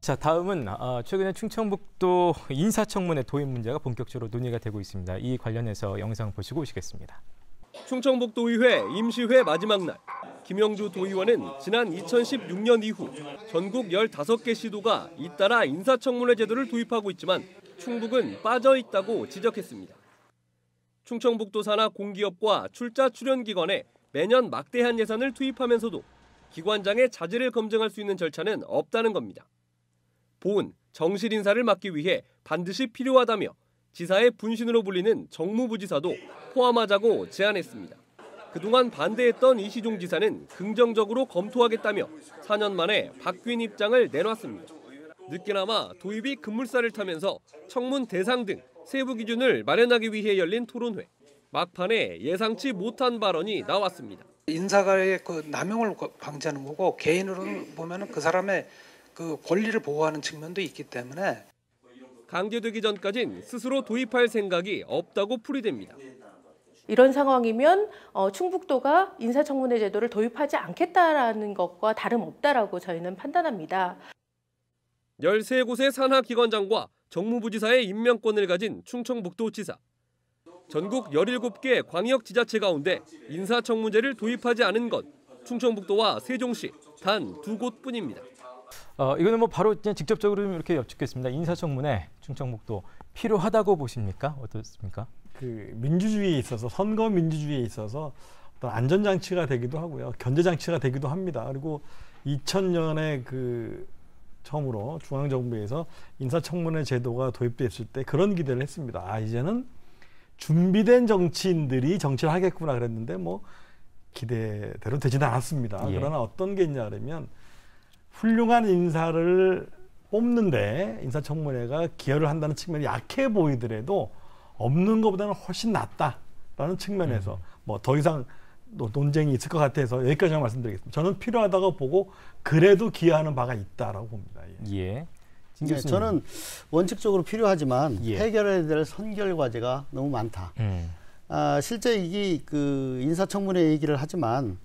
Speaker 1: 자, 다음은 어, 최근에 충청북도 인사청문회 도입 문제가 본격적으로 논의가 되고 있습니다. 이 관련해서 영상 보시고 오시겠습니다.
Speaker 5: 충청북도의회 임시회 마지막 날 김영주 도의원은 지난 2016년 이후 전국 15개 시도가 잇따라 인사청문회 제도를 도입하고 있지만 충북은 빠져 있다고 지적했습니다. 충청북도 산하 공기업과 출자 출연 기관에 매년 막대한 예산을 투입하면서도 기관장의 자질을 검증할 수 있는 절차는 없다는 겁니다. 보은, 정실 인사를 막기 위해 반드시 필요하다며 지사의 분신으로 불리는 정무부지사도 포함하자고 제안했습니다. 그동안 반대했던 이시종 지사는 긍정적으로 검토하겠다며 4년 만에 바뀐 입장을 내놨습니다. 늦게나마 도입이 급물살을 타면서 청문 대상 등 세부 기준을 마련하기 위해 열린 토론회. 막판에 예상치 못한 발언이 나왔습니다.
Speaker 11: 인사가의 그 남용을 방지하는 거고 개인으로 보면 그 사람의 그 권리를 보호하는 측면도 있기 때문에
Speaker 5: 강제되기 전까진 스스로 도입할 생각이 없다고 풀이됩니다.
Speaker 12: 이런 상황이면 어, 충북도가 인사청문회 제도를 도입하지 않겠다라는 것과 다름없다라고 저희는 판단합니다.
Speaker 5: 13곳의 산하기관장과 정무부지사의 임명권을 가진 충청북도지사. 전국 17개 광역지자체 가운데 인사청문제를 도입하지 않은 건 충청북도와 세종시 단 두 곳뿐입니다.
Speaker 1: 어, 이거는 뭐 바로 그냥 직접적으로 이렇게 여쭙겠습니다. 인사청문회 충청북도 필요하다고 보십니까? 어떻습니까?
Speaker 8: 그 민주주의에 있어서 선거 민주주의에 있어서 어떤 안전장치가 되기도 하고요. 견제장치가 되기도 합니다. 그리고 2000년에 그 처음으로 중앙정부에서 인사청문회 제도가 도입됐을 때 그런 기대를 했습니다. 아, 이제는 준비된 정치인들이 정치를 하겠구나 그랬는데 뭐 기대대로 되지는 않았습니다. 예. 그러나 어떤 게 있냐 그러면 훌륭한 인사를 뽑는데 인사청문회가 기여를 한다는 측면이 약해 보이더라도 없는 것보다는 훨씬 낫다라는 측면에서 음. 뭐더 이상 논쟁이 있을 것 같아서 여기까지만 말씀드리겠습니다. 저는 필요하다고 보고 그래도 기여하는 바가 있다라고 봅니다.
Speaker 1: 예. 예.
Speaker 2: 예, 저는 원칙적으로 필요하지만 예. 해결해야 될 선결 과제가 너무 많다. 음. 아, 실제 이게 그 인사청문회 얘기를 하지만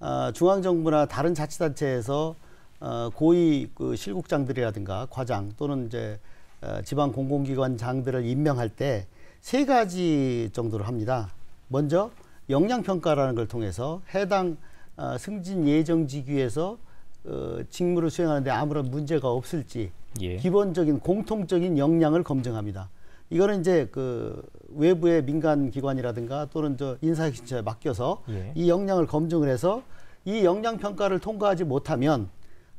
Speaker 2: 아, 중앙정부나 다른 자치단체에서 어, 고위 그 실국장들이라든가 과장 또는 이제 어, 지방 공공기관장들을 임명할 때 세 가지 정도를 합니다. 먼저 역량 평가라는 걸 통해서 해당 어, 승진 예정 직위에서 어, 직무를 수행하는데 아무런 문제가 없을지 예. 기본적인 공통적인 역량을 검증합니다. 이거는 이제 그 외부의 민간 기관이라든가 또는 저 인사혁신처에 맡겨서 예. 이 역량을 검증을 해서 이 역량 평가를 통과하지 못하면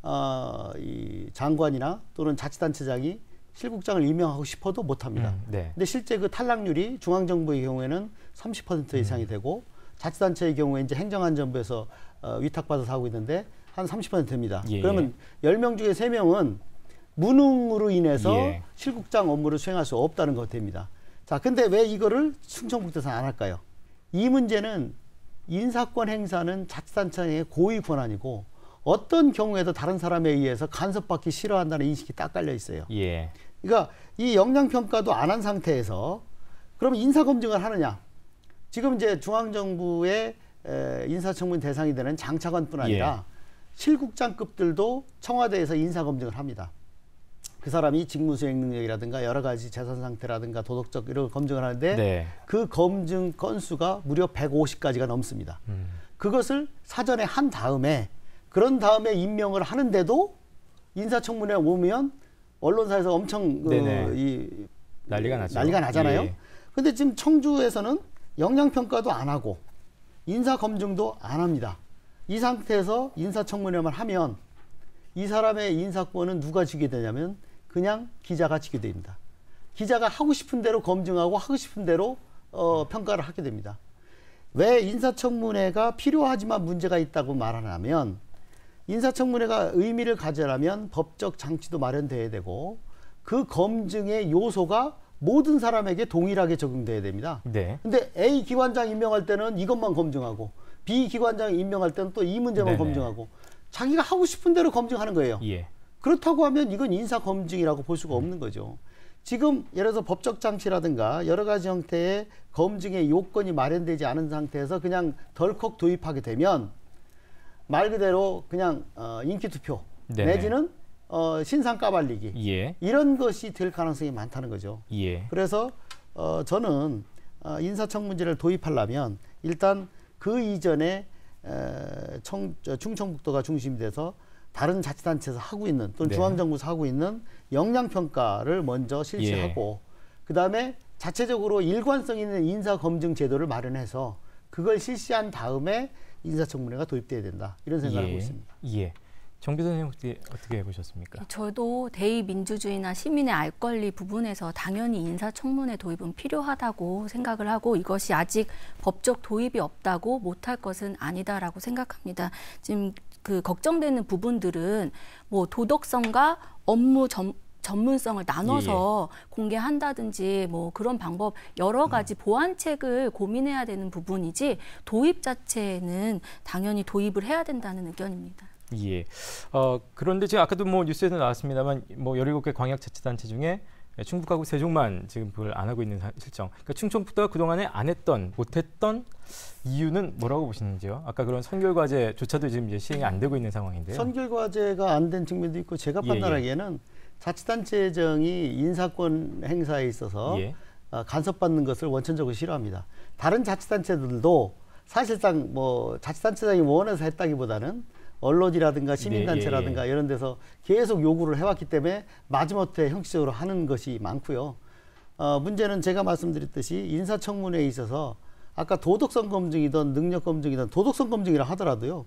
Speaker 2: 어, 이 장관이나 또는 자치단체장이 실국장을 임명하고 싶어도 못합니다. 음, 네. 근데 실제 그 탈락률이 중앙정부의 경우에는 30% 음. 이상이 되고 자치단체의 경우에 이제 행정안전부에서 어, 위탁받아서 하고 있는데 한 30% 됩니다. 예. 그러면 10명 중에 3명은 무능으로 인해서 예. 실국장 업무를 수행할 수 없다는 것 됩니다. 자, 근데 왜 이거를 충청북도에서 안 할까요? 이 문제는 인사권 행사는 자치단체의 고위 권한이고 어떤 경우에도 다른 사람에 의해서 간섭받기 싫어한다는 인식이 딱 깔려 있어요. 예. 그러니까 이 역량 평가도 안 한 상태에서 그럼 인사 검증을 하느냐? 지금 이제 중앙정부의 인사청문 대상이 되는 장차관뿐 아니라 예. 실국장급들도 청와대에서 인사 검증을 합니다. 그 사람이 직무 수행 능력이라든가 여러 가지 재산 상태라든가 도덕적 이런 검증을 하는데 네. 그 검증 건수가 무려 150가지가 넘습니다. 음. 그것을 사전에 한 다음에 그런 다음에 임명을 하는데도 인사청문회 오면 언론사에서 엄청 그, 이,
Speaker 1: 난리가 나죠.
Speaker 2: 난리가 나잖아요. 예. 근데 지금 청주에서는 영양 평가도 안 하고 인사 검증도 안 합니다. 이 상태에서 인사청문회만 하면 이 사람의 인사권은 누가 지게 되냐면 그냥 기자가 지게 됩니다. 기자가 하고 싶은 대로 검증하고 하고 싶은 대로 어, 평가를 하게 됩니다. 왜 인사청문회가 필요하지만 문제가 있다고 말하냐면 인사청문회가 의미를 가져려면 법적 장치도 마련돼야 되고 그 검증의 요소가 모든 사람에게 동일하게 적용돼야 됩니다. 네. 근데 A 기관장 임명할 때는 이것만 검증하고 B 기관장 임명할 때는 또 이 문제만 네네. 검증하고 자기가 하고 싶은 대로 검증하는 거예요. 예. 그렇다고 하면 이건 인사 검증이라고 볼 수가 없는 거죠. 지금 예를 들어서 법적 장치라든가 여러 가지 형태의 검증의 요건이 마련되지 않은 상태에서 그냥 덜컥 도입하게 되면 말 그대로 그냥 어, 인기 투표 내지는 어, 신상 까발리기 예. 이런 것이 될 가능성이 많다는 거죠. 예. 그래서 어, 저는 어, 인사청문제를 도입하려면 일단 그 이전에 에, 청, 충청북도가 중심이 돼서 다른 자치단체에서 하고 있는 또는 네. 중앙정부에서 하고 있는 역량평가를 먼저 실시하고 예. 그 다음에 자체적으로 일관성 있는 인사검증 제도를 마련해서 그걸 실시한 다음에 인사청문회가 도입돼야 된다 이런 생각을 예. 하고 있습니다.
Speaker 1: 예. 정비 선생님 어떻게, 어떻게 보셨습니까?
Speaker 3: 저도 대의민주주의나 시민의 알 권리 부분에서 당연히 인사청문회 도입은 필요하다고 생각을 하고 이것이 아직 법적 도입이 없다고 못할 것은 아니다라고 생각합니다. 지금 그 걱정되는 부분들은 뭐 도덕성과 업무 점, 전문성을 나눠서 예. 공개한다든지 뭐 그런 방법 여러 가지 음. 보완책을 고민해야 되는 부분이지 도입 자체는 당연히 도입을 해야 된다는 의견입니다.
Speaker 1: 예. 어, 그런데 지금 아까도 뭐 뉴스에도 나왔습니다만 뭐 17개 광역자치단체 중에 충북하고 세종만 지금 그걸 안 하고 있는 실정. 그러니까 충청북도가 그동안에 안 했던, 못 했던 이유는 뭐라고 보시는지요? 아까 그런 선결 과제조차도 지금 이제 시행이 안 되고 있는 상황인데요.
Speaker 2: 선결 과제가 안 된 측면도 있고 제가 판단하기에는 예, 예. 자치단체정이 인사권 행사에 있어서 예. 어, 간섭받는 것을 원천적으로 싫어합니다. 다른 자치단체들도 사실상 뭐 자치단체장이 원해서 했다기보다는 언론이라든가 시민단체라든가 네, 예, 예. 이런 데서 계속 요구를 해왔기 때문에 마지못해 형식적으로 하는 것이 많고요. 어, 문제는 제가 말씀드렸듯이 인사청문회에 있어서 아까 도덕성 검증이든 능력 검증이든 도덕성 검증이라 하더라도요.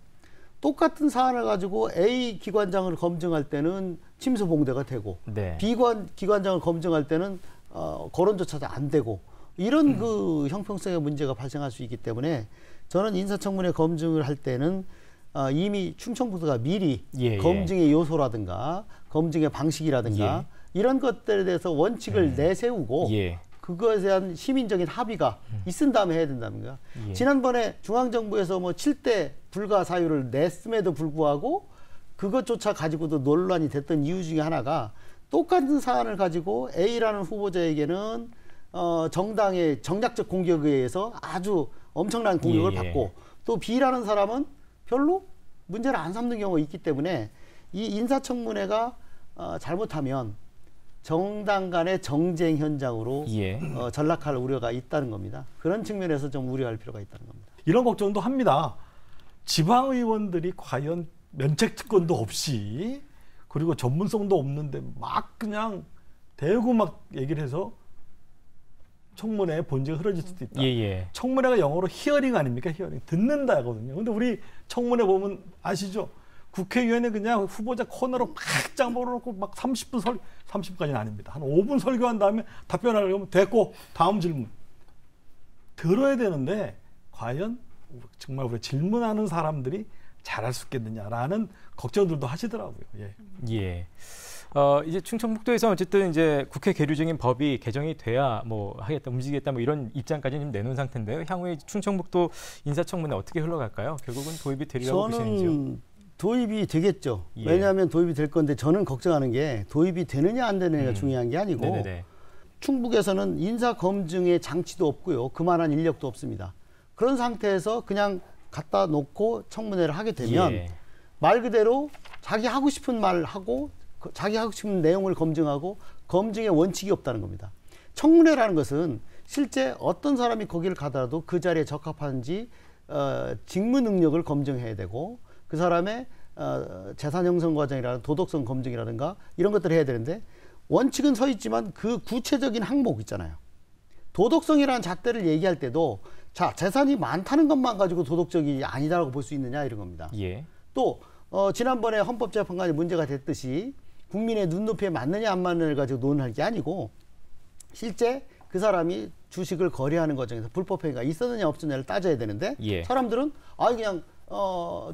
Speaker 2: 똑같은 사안을 가지고 A 기관장을 검증할 때는 침수봉대가 되고 네. B 기관장을 검증할 때는 어, 거론조차도 안 되고 이런 음. 그 형평성의 문제가 발생할 수 있기 때문에 저는 인사청문회 검증을 할 때는 어, 이미 충청북도가 미리
Speaker 1: 예, 예.
Speaker 2: 검증의 요소라든가 검증의 방식이라든가 이런 것들에 대해서 원칙을 내세우고
Speaker 1: 예.
Speaker 2: 그것에 대한 시민적인 합의가 있은 다음에 해야 된다는 거야.
Speaker 1: 예.
Speaker 2: 지난번에 중앙정부에서 뭐 7대 불가 사유를 냈음에도 불구하고 그것조차 가지고도 논란이 됐던 이유 중에 하나가 똑같은 사안을 가지고 A라는 후보자에게는 어, 정당의 정략적 공격에 의해서 아주 엄청난 공격을
Speaker 1: 예, 예.
Speaker 2: 받고 또 B라는 사람은 별로 문제를 안 삼는 경우가 있기 때문에 이 인사청문회가 어, 잘못하면 정당 간의 정쟁 현장으로
Speaker 1: 예.
Speaker 2: 어, 전락할 우려가 있다는 겁니다. 그런 측면에서 좀 우려할 필요가 있다는 겁니다.
Speaker 8: 이런 걱정도 합니다. 지방 의원들이 과연 면책 특권도 없이 그리고 전문성도 없는데 막 그냥 대고 막 얘기를 해서 청문회 본질이 흐려질 수도 있다.
Speaker 1: 예, 예.
Speaker 8: 청문회가 영어로 hearing 아닙니까? hearing. 듣는다거든요. 근데 우리 청문회 보면 아시죠? 국회의원이 그냥 후보자 코너로 막 짱보러 놓고 막 30분 설 30분까지는 아닙니다. 한 5분 설교한 다음에 답변하려고 하면 됐고 다음 질문. 들어야 되는데 과연 정말 우리 질문하는 사람들이 잘할 수 있겠느냐라는 걱정들도 하시더라고요. 예.
Speaker 1: 예. 어, 이제 충청북도에서 어쨌든 이제 국회 계류 중인 법이 개정이 돼야 뭐 하겠다, 움직이겠다 뭐 이런 입장까지는 좀 내놓은 상태인데요. 향후에 충청북도 인사청문회 어떻게 흘러갈까요? 결국은 도입이 되리라고 보시는지요?
Speaker 2: 저는 도입이 되겠죠.
Speaker 1: 예.
Speaker 2: 왜냐하면 도입이 될 건데 저는 걱정하는 게 도입이 되느냐 안 되느냐가
Speaker 1: 음.
Speaker 2: 중요한 게 아니고
Speaker 1: 네네네.
Speaker 2: 충북에서는 인사 검증의 장치도 없고요. 그만한 인력도 없습니다. 그런 상태에서 그냥 갖다 놓고 청문회를 하게 되면
Speaker 1: 예.
Speaker 2: 말 그대로 자기 하고 싶은 말 하고 그 자기 하고 싶은 내용을 검증하고 검증의 원칙이 없다는 겁니다. 청문회라는 것은 실제 어떤 사람이 거기를 가더라도 그 자리에 적합한지 어, 직무 능력을 검증해야 되고 그 사람의 어, 재산 형성 과정이라는 도덕성 검증이라든가 이런 것들을 해야 되는데 원칙은 서 있지만 그 구체적인 항목 있잖아요. 도덕성이라는 잣대를 얘기할 때도 자 재산이 많다는 것만 가지고 도덕적이 아니다라고 볼 수 있느냐 이런 겁니다.
Speaker 1: 예.
Speaker 2: 또 어, 지난번에 헌법재판관이 문제가 됐듯이 국민의 눈높이에 맞느냐 안 맞느냐를 가지고 논할 게 아니고 실제 그 사람이 주식을 거래하는 과정에서 불법 행위가 있었느냐 없었느냐를 따져야 되는데
Speaker 1: 예.
Speaker 2: 사람들은 아 그냥 어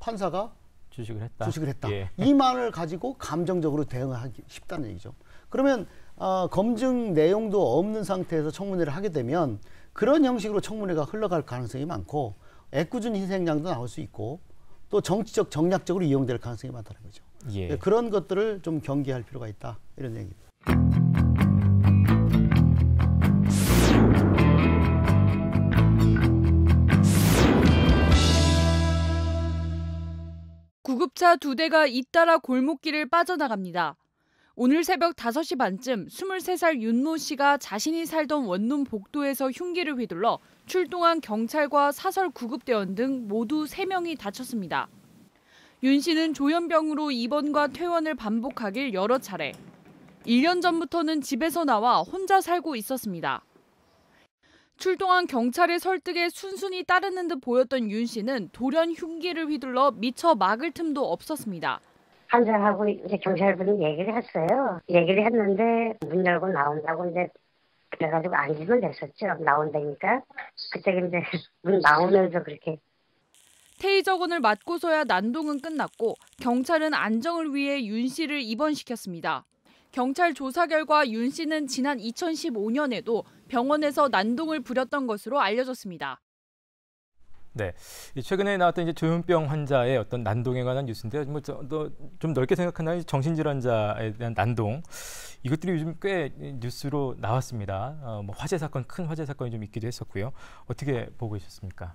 Speaker 2: 판사가
Speaker 1: 주식을 했다.
Speaker 2: 주식을 했다.
Speaker 1: 예.
Speaker 2: 이 말을 가지고 감정적으로 대응하기 쉽다는 얘기죠. 그러면 어, 검증 내용도 없는 상태에서 청문회를 하게 되면 그런 형식으로 청문회가 흘러갈 가능성이 많고 애꿎은 희생양도 나올 수 있고 또 정치적 정략적으로 이용될 가능성이 많다는 거죠.
Speaker 1: 예.
Speaker 2: 네, 그런 것들을 좀 경계할 필요가 있다 이런 얘기입니다.
Speaker 4: 구급차 두 대가 잇따라 골목길을 빠져나갑니다. 오늘 새벽 5시 반쯤 23살 윤모 씨가 자신이 살던 원룸 복도에서 흉기를 휘둘러 출동한 경찰과 사설 구급대원 등 모두 3명이 다쳤습니다. 윤 씨는 조현병으로 입원과 퇴원을 반복하길 여러 차례. 1년 전부터는 집에서 나와 혼자 살고 있었습니다. 출동한 경찰의 설득에 순순히 따르는 듯 보였던 윤 씨는 돌연 흉기를 휘둘러 미처 막을 틈도 없었습니다.
Speaker 13: 환자하고 이제 경찰분이 얘기를 했어요. 얘기를 했는데 문 열고 나온다고 이제 그래가지고 앉으면 됐었죠. 나온다니까. 그때 이제 문 나오면서 그렇게
Speaker 4: 테이저건을 맞고서야 난동은 끝났고 경찰은 안정을 위해 윤 씨를 입원시켰습니다. 경찰 조사 결과 윤 씨는 지난 2015년에도 병원에서 난동을 부렸던 것으로 알려졌습니다.
Speaker 1: 네, 이 최근에 나왔던 이제 조현병 환자의 어떤 난동에 관한 뉴스인데요. 뭐좀 넓게 생각한다면 정신질환자에 대한 난동 이것들이 요즘 꽤 뉴스로 나왔습니다. 어, 뭐 화재 사건, 큰 화재 사건이 좀 있기도 했었고요. 어떻게 보고 계셨습니까?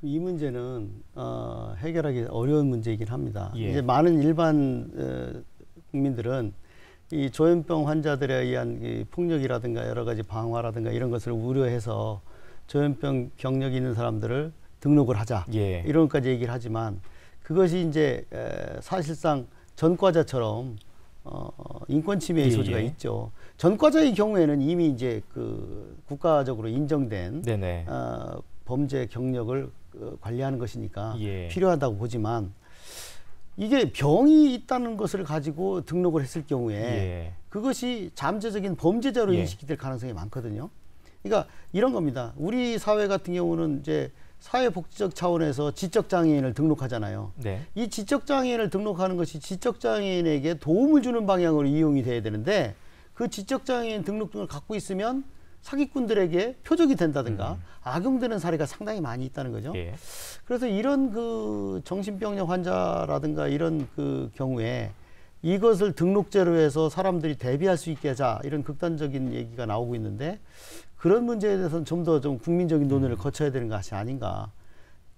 Speaker 2: 이 문제는 어, 해결하기 어려운 문제이긴 합니다.
Speaker 1: 예.
Speaker 2: 이제 많은 일반 어, 국민들은 이 조현병 환자들에 의한 이 폭력이라든가 여러 가지 방화라든가 이런 것을 우려해서 조현병 경력이 있는 사람들을 등록을 하자
Speaker 1: 예.
Speaker 2: 이런 것까지 얘기를 하지만 그것이 이제 에, 사실상 전과자처럼 어, 인권 침해의
Speaker 1: 예,
Speaker 2: 소지가
Speaker 1: 예.
Speaker 2: 있죠. 전과자의 경우에는 이미 이제 그 국가적으로 인정된
Speaker 1: 네네.
Speaker 2: 어, 범죄 경력을 어, 관리하는 것이니까
Speaker 1: 예.
Speaker 2: 필요하다고 보지만 이게 병이 있다는 것을 가지고 등록을 했을 경우에
Speaker 1: 예.
Speaker 2: 그것이 잠재적인 범죄자로
Speaker 1: 예.
Speaker 2: 인식이 될 가능성이 많거든요. 그러니까 이런 겁니다. 우리 사회 같은 경우는 이제 사회복지적 차원에서 지적장애인을 등록하잖아요.
Speaker 1: 네.
Speaker 2: 이 지적장애인을 등록하는 것이 지적장애인에게 도움을 주는 방향으로 이용이 돼야 되는데 그 지적장애인 등록증을 갖고 있으면 사기꾼들에게 표적이 된다든가 음. 악용되는 사례가 상당히 많이 있다는 거죠. 예. 그래서 이런 그 정신병력 환자라든가 이런 그 경우에 이것을 등록제로 해서 사람들이 대비할 수 있게 하자 이런 극단적인 얘기가 나오고 있는데 그런 문제에 대해서는 좀 더좀 좀 국민적인 논의를 음. 거쳐야 되는 것이 아닌가.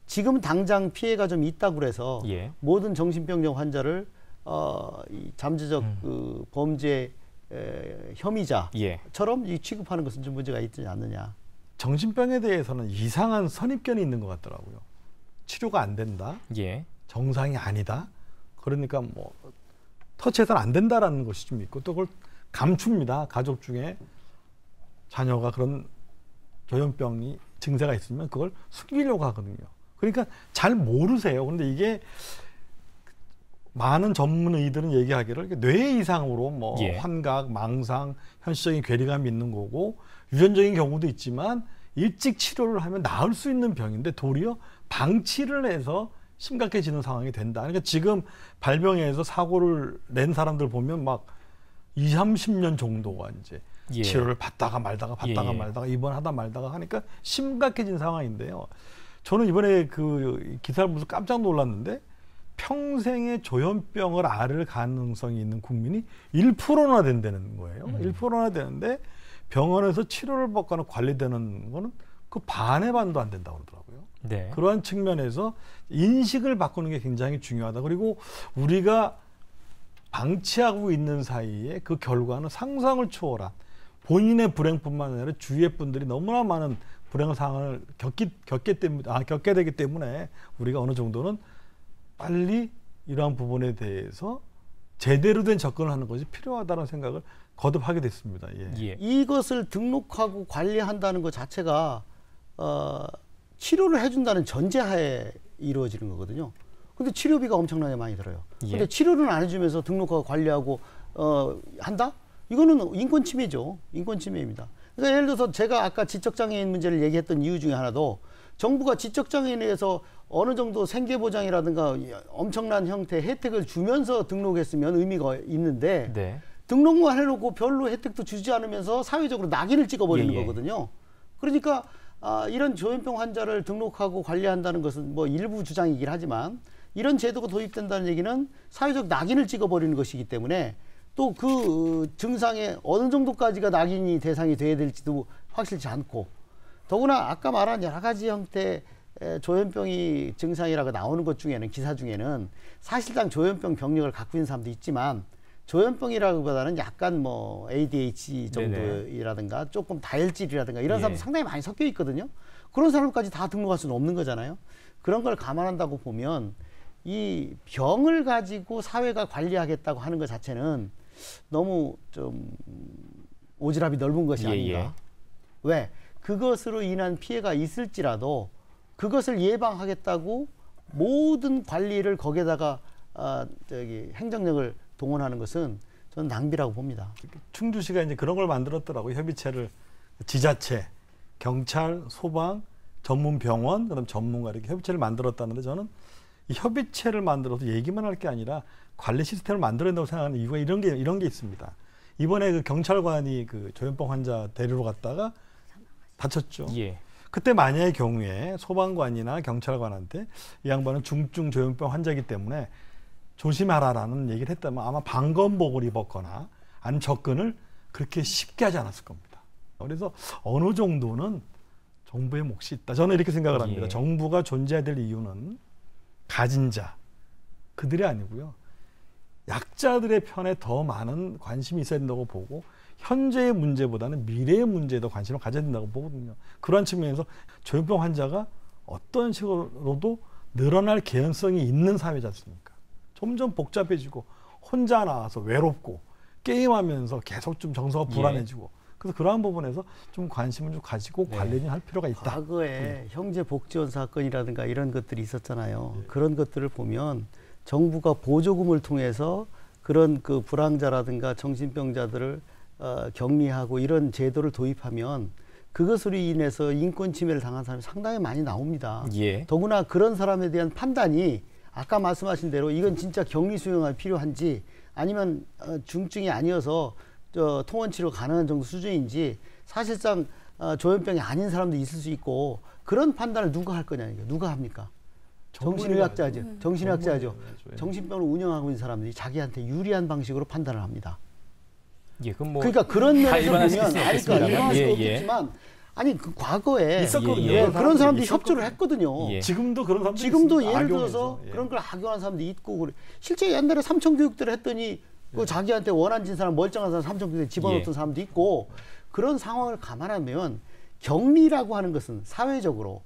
Speaker 2: 지금 당장 피해가 좀 있다고 그래서 예. 모든 정신병력 환자를 어, 이 잠재적 음. 그 범죄 에, 혐의자처럼 예. 취급하는 것은 좀 문제가 있지 않느냐.
Speaker 8: 정신병에 대해서는 이상한 선입견이 있는 것 같더라고요. 치료가 안 된다. 예. 정상이 아니다. 그러니까 뭐 터치해서는 안 된다라는 것이 좀 있고 또 그걸 감춥니다. 가족 중에 자녀가 그런 조현병이 증세가 있으면 그걸 숨기려고 하거든요. 그러니까 잘 모르세요. 근데 이게 많은 전문의들은 얘기하기를 뇌 이상으로 뭐 예. 환각, 망상, 현실적인 괴리감이 있는 거고 유전적인 경우도 있지만 일찍 치료를 하면 나을 수 있는 병인데 도리어 방치를 해서 심각해지는 상황이 된다. 그러니까 지금 발병해서 사고를 낸 사람들 보면 막 2, 30년 정도가 이제 예. 치료를 받다가 말다가 받다가 예. 말다가 입원하다 말다가 하니까 심각해진 상황인데요. 저는 이번에 그 기사를 보면서 깜짝 놀랐는데 평생의 조현병을 앓을 가능성이 있는 국민이 1%나 된다는 거예요. 음. 1%나 되는데 병원에서 치료를 받거나 관리되는 거는 그 반의 반도 안 된다고 그러더라고요. 네. 그러한 측면에서 인식을 바꾸는 게 굉장히 중요하다. 그리고 우리가 방치하고 있는 사이에 그 결과는 상상을 초월한 본인의 불행뿐만 아니라 주위의 분들이 너무나 많은 불행 상황을 겪기, 겪게 때문에 아, 겪게 되기 때문에 우리가 어느 정도는 빨리 이러한 부분에 대해서 제대로 된 접근을 하는 것이 필요하다는 생각을 거듭하게 됐습니다. 예.
Speaker 2: 예. 이것을 등록하고 관리한다는 것 자체가 어, 치료를 해준다는 전제하에 이루어지는 거거든요. 근데 치료비가 엄청나게 많이 들어요. 예. 근데 치료를 안 해주면서 등록하고 관리하고 어, 한다? 이거는 인권 침해죠. 인권 침해입니다. 그러니까 예를 들어서 제가 아까 지적장애인 문제를 얘기했던 이유 중에 하나도 정부가 지적장애인에 대해서 어느 정도 생계보장이라든가 엄청난 형태의 혜택을 주면서 등록했으면 의미가 있는데 네. 등록만 해놓고 별로 혜택도 주지 않으면서 사회적으로 낙인을 찍어버리는 예, 예. 거거든요. 그러니까 아, 이런 조현병 환자를 등록하고 관리한다는 것은 뭐 일부 주장이긴 하지만 이런 제도가 도입된다는 얘기는 사회적 낙인을 찍어버리는 것이기 때문에 또 그 증상에 어느 정도까지가 낙인이 대상이 돼야 될지도 확실치 않고 더구나 아까 말한 여러 가지 형태 조현병이 증상이라고 나오는 것 중에는 기사 중에는 사실상 조현병 병력을 갖고 있는 사람도 있지만 조현병이라기보다는 약간 뭐 ADHD 정도이라든가 네네. 조금 다혈질이라든가 이런 사람도 예. 상당히 많이 섞여 있거든요. 그런 사람까지 다 등록할 수는 없는 거잖아요. 그런 걸 감안한다고 보면 이 병을 가지고 사회가 관리하겠다고 하는 것 자체는 너무 좀 오지랖이 넓은 것이 예, 아닌가. 예. 왜? 그것으로 인한 피해가 있을지라도 그것을 예방하겠다고 모든 관리를 거기에다가 아, 저기 행정력을 동원하는 것은 저는 낭비라고 봅니다.
Speaker 8: 충주시가 이제 그런 걸 만들었더라고요. 협의체를 지자체, 경찰, 소방, 전문 병원, 그다음 전문가 이렇게 협의체를 만들었다는데 저는 이 협의체를 만들어서 얘기만 할 게 아니라 관리 시스템을 만들어야 된다고 생각하는 이유가 이런 게 이런 게 있습니다. 이번에 그 경찰관이 그 조현병 환자 데리러 갔다가 다쳤죠. 예. 그때 만약의 경우에 소방관이나 경찰관한테 이 양반은 중증 조현병 환자이기 때문에 조심하라라는 얘기를 했다면 아마 방검복을 입었거나 아니면 접근을 그렇게 쉽게 하지 않았을 겁니다. 그래서 어느 정도는 정부의 몫이 있다. 저는 이렇게 생각을 합니다. 예. 정부가 존재해야 될 이유는 가진 자 그들이 아니고요. 약자들의 편에 더 많은 관심이 있어야 된다고 보고 현재의 문제보다는 미래의 문제에 더 관심을 가져야 된다고 보거든요. 그러한 측면에서 조현병 환자가 어떤 식으로도 늘어날 개연성이 있는 사회지 않습니까? 점점 복잡해지고 혼자 나와서 외롭고 게임하면서 계속 좀 정서가 예. 불안해지고 예. 그래서 그러한 부분에서 좀 관심을 좀 가지고 네. 관리를 할 필요가 있다.
Speaker 2: 과거에 음. 형제 복지원 사건이라든가 이런 것들이 있었잖아요. 네. 그런 것들을 보면 정부가 보조금을 통해서 그런 그 불황자라든가 정신병자들을 어, 격리하고 이런 제도를 도입하면 그것으로 인해서 인권 침해를 당한 사람이 상당히 많이 나옵니다.
Speaker 1: 예.
Speaker 2: 더구나 그런 사람에 대한 판단이 아까 말씀하신 대로 이건 진짜 격리 수용이 필요한지 아니면 어, 중증이 아니어서 저 통원 치료 가능한 정도 수준인지 사실상 어, 조현병이 아닌 사람도 있을 수 있고 그런 판단을 누가 할 거냐 이게 누가 합니까? 정신의학자죠. 음. 정신의학자죠. 정신병을 운영하고 있는 사람들이 자기한테 유리한 방식으로 판단을 합니다.
Speaker 1: 예, 그럼 뭐
Speaker 2: 그러니까 그런 면에서 보면 아니 그러니까 일어날 수 예, 없겠지만 아니 그 과거에 있었거든요. 예, 그런 사람들이 협조를 했거든요.
Speaker 8: 예. 지금도 그런 사람들이
Speaker 2: 지금도 예를 들어서 예. 그런 걸 악용하는 사람들이 있고 그래. 실제 옛날에 삼천 교육들을 했더니 그 예. 자기한테 원한진 사람 멀쩡한 사람 삼천 교육에 집어넣었던 예. 사람도 있고 그런 상황을 감안하면 격리라고 하는 것은 사회적으로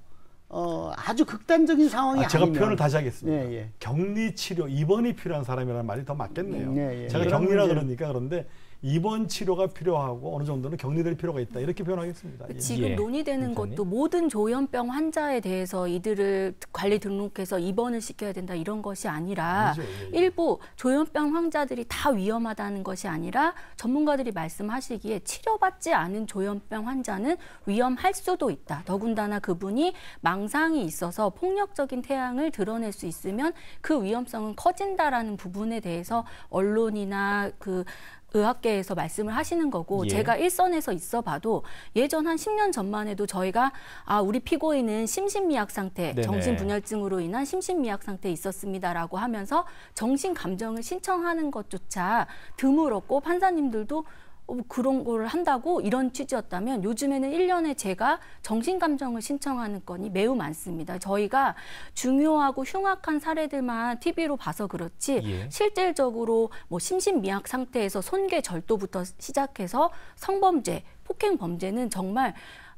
Speaker 2: 어, 아주 극단적인 상황이
Speaker 8: 아, 제가
Speaker 2: 아니면.
Speaker 8: 표현을 다시 하겠습니다. 예, 예. 격리 치료 입원이 필요한 사람이라는 말이 더 맞겠네요. 음, 예, 제가 격리라 그러니까 그런데 입원 치료가 필요하고 어느 정도는 격리될 필요가 있다 이렇게 표현하겠습니다.
Speaker 3: 예. 지금 예. 논의되는 굉장히? 것도 모든 조현병 환자에 대해서 이들을 관리 등록해서 입원을 시켜야 된다 이런 것이 아니라 예, 예. 일부 조현병 환자들이 다 위험하다는 것이 아니라 전문가들이 말씀하시기에 치료받지 않은 조현병 환자는 위험할 수도 있다. 더군다나 그분이 망상이 있어서 폭력적인 태양을 드러낼 수 있으면 그 위험성은 커진다라는 부분에 대해서 언론이나 그 의학계에서 말씀을 하시는 거고 예. 제가 일선에서 있어 봐도 예전 한 10년 전만 해도 저희가 아 우리 피고인은 심신미약 상태, 네네. 정신분열증으로 인한 심신미약 상태에 있었습니다라고 하면서 정신 감정을 신청하는 것조차 드물었고 판사님들도 어, 뭐 그런 걸 한다고 이런 취지였다면 요즘에는 일년에 제가 정신감정을 신청하는 건이 매우 많습니다. 저희가 중요하고 흉악한 사례들만 TV로 봐서 그렇지 예. 실질적으로 뭐 심신미약 상태에서 손괴 절도부터 시작해서 성범죄, 폭행 범죄는 정말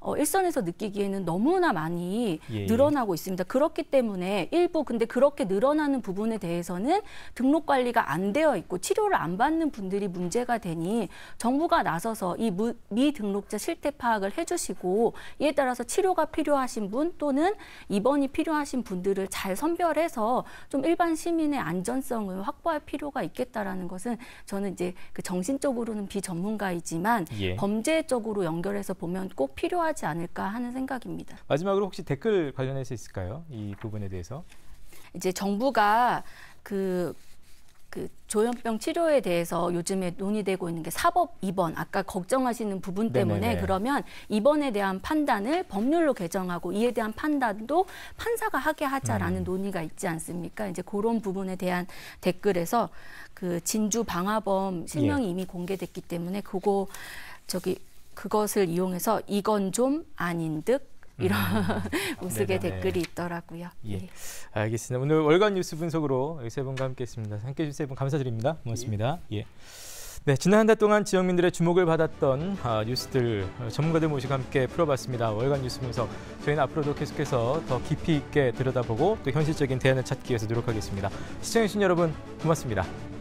Speaker 3: 어, 일선에서 느끼기에는 너무나 많이 예, 예. 늘어나고 있습니다. 그렇기 때문에 일부 근데 그렇게 늘어나는 부분에 대해서는 등록 관리가 안 되어 있고 치료를 안 받는 분들이 문제가 되니 정부가 나서서 이 미등록자 실태 파악을 해주시고 이에 따라서 치료가 필요하신 분 또는 입원이 필요하신 분들을 잘 선별해서 좀 일반 시민의 안전성을 확보할 필요가 있겠다라는 것은 저는 이제 그 정신적으로는 비전문가이지만 예. 범죄 적으로 연결해서 보면 꼭 필요하지 필요하지 않을까 하는 생각입니다.
Speaker 1: 마지막으로 혹시 댓글 관련해서 있을까요? 이 부분에 대해서?
Speaker 3: 이제 정부가 그, 그 조현병 치료에 대해서 요즘에 논의되고 있는 게 사법 입원 아까 걱정하시는 부분 때문에 네네네. 그러면 입원에 대한 판단을 법률로 개정하고 이에 대한 판단도 판사가 하게 하자라는 음. 논의가 있지 않습니까? 이제 그런 부분에 대한 댓글에서 그 진주 방화범 실명이 예. 이미 공개됐기 때문에 그거 저기 그것을 이용해서 이건 좀 아닌 듯 이런 음. 우스개 댓글이 있더라고요.
Speaker 1: 예. 예. 알겠습니다. 오늘 월간 뉴스 분석으로 세 분과 함께했습니다. 함께해 주신 세분 감사드립니다. 고맙습니다. 예. 예. 네, 지난 한 달 동안 지역민들의 주목을 받았던 아, 뉴스들 어, 전문가들 모시고 함께 풀어봤습니다. 월간 뉴스 분석 저희는 앞으로도 계속해서 더 깊이 있게 들여다보고 또 현실적인 대안을 찾기 위해서 노력하겠습니다. 시청해주신 여러분 고맙습니다.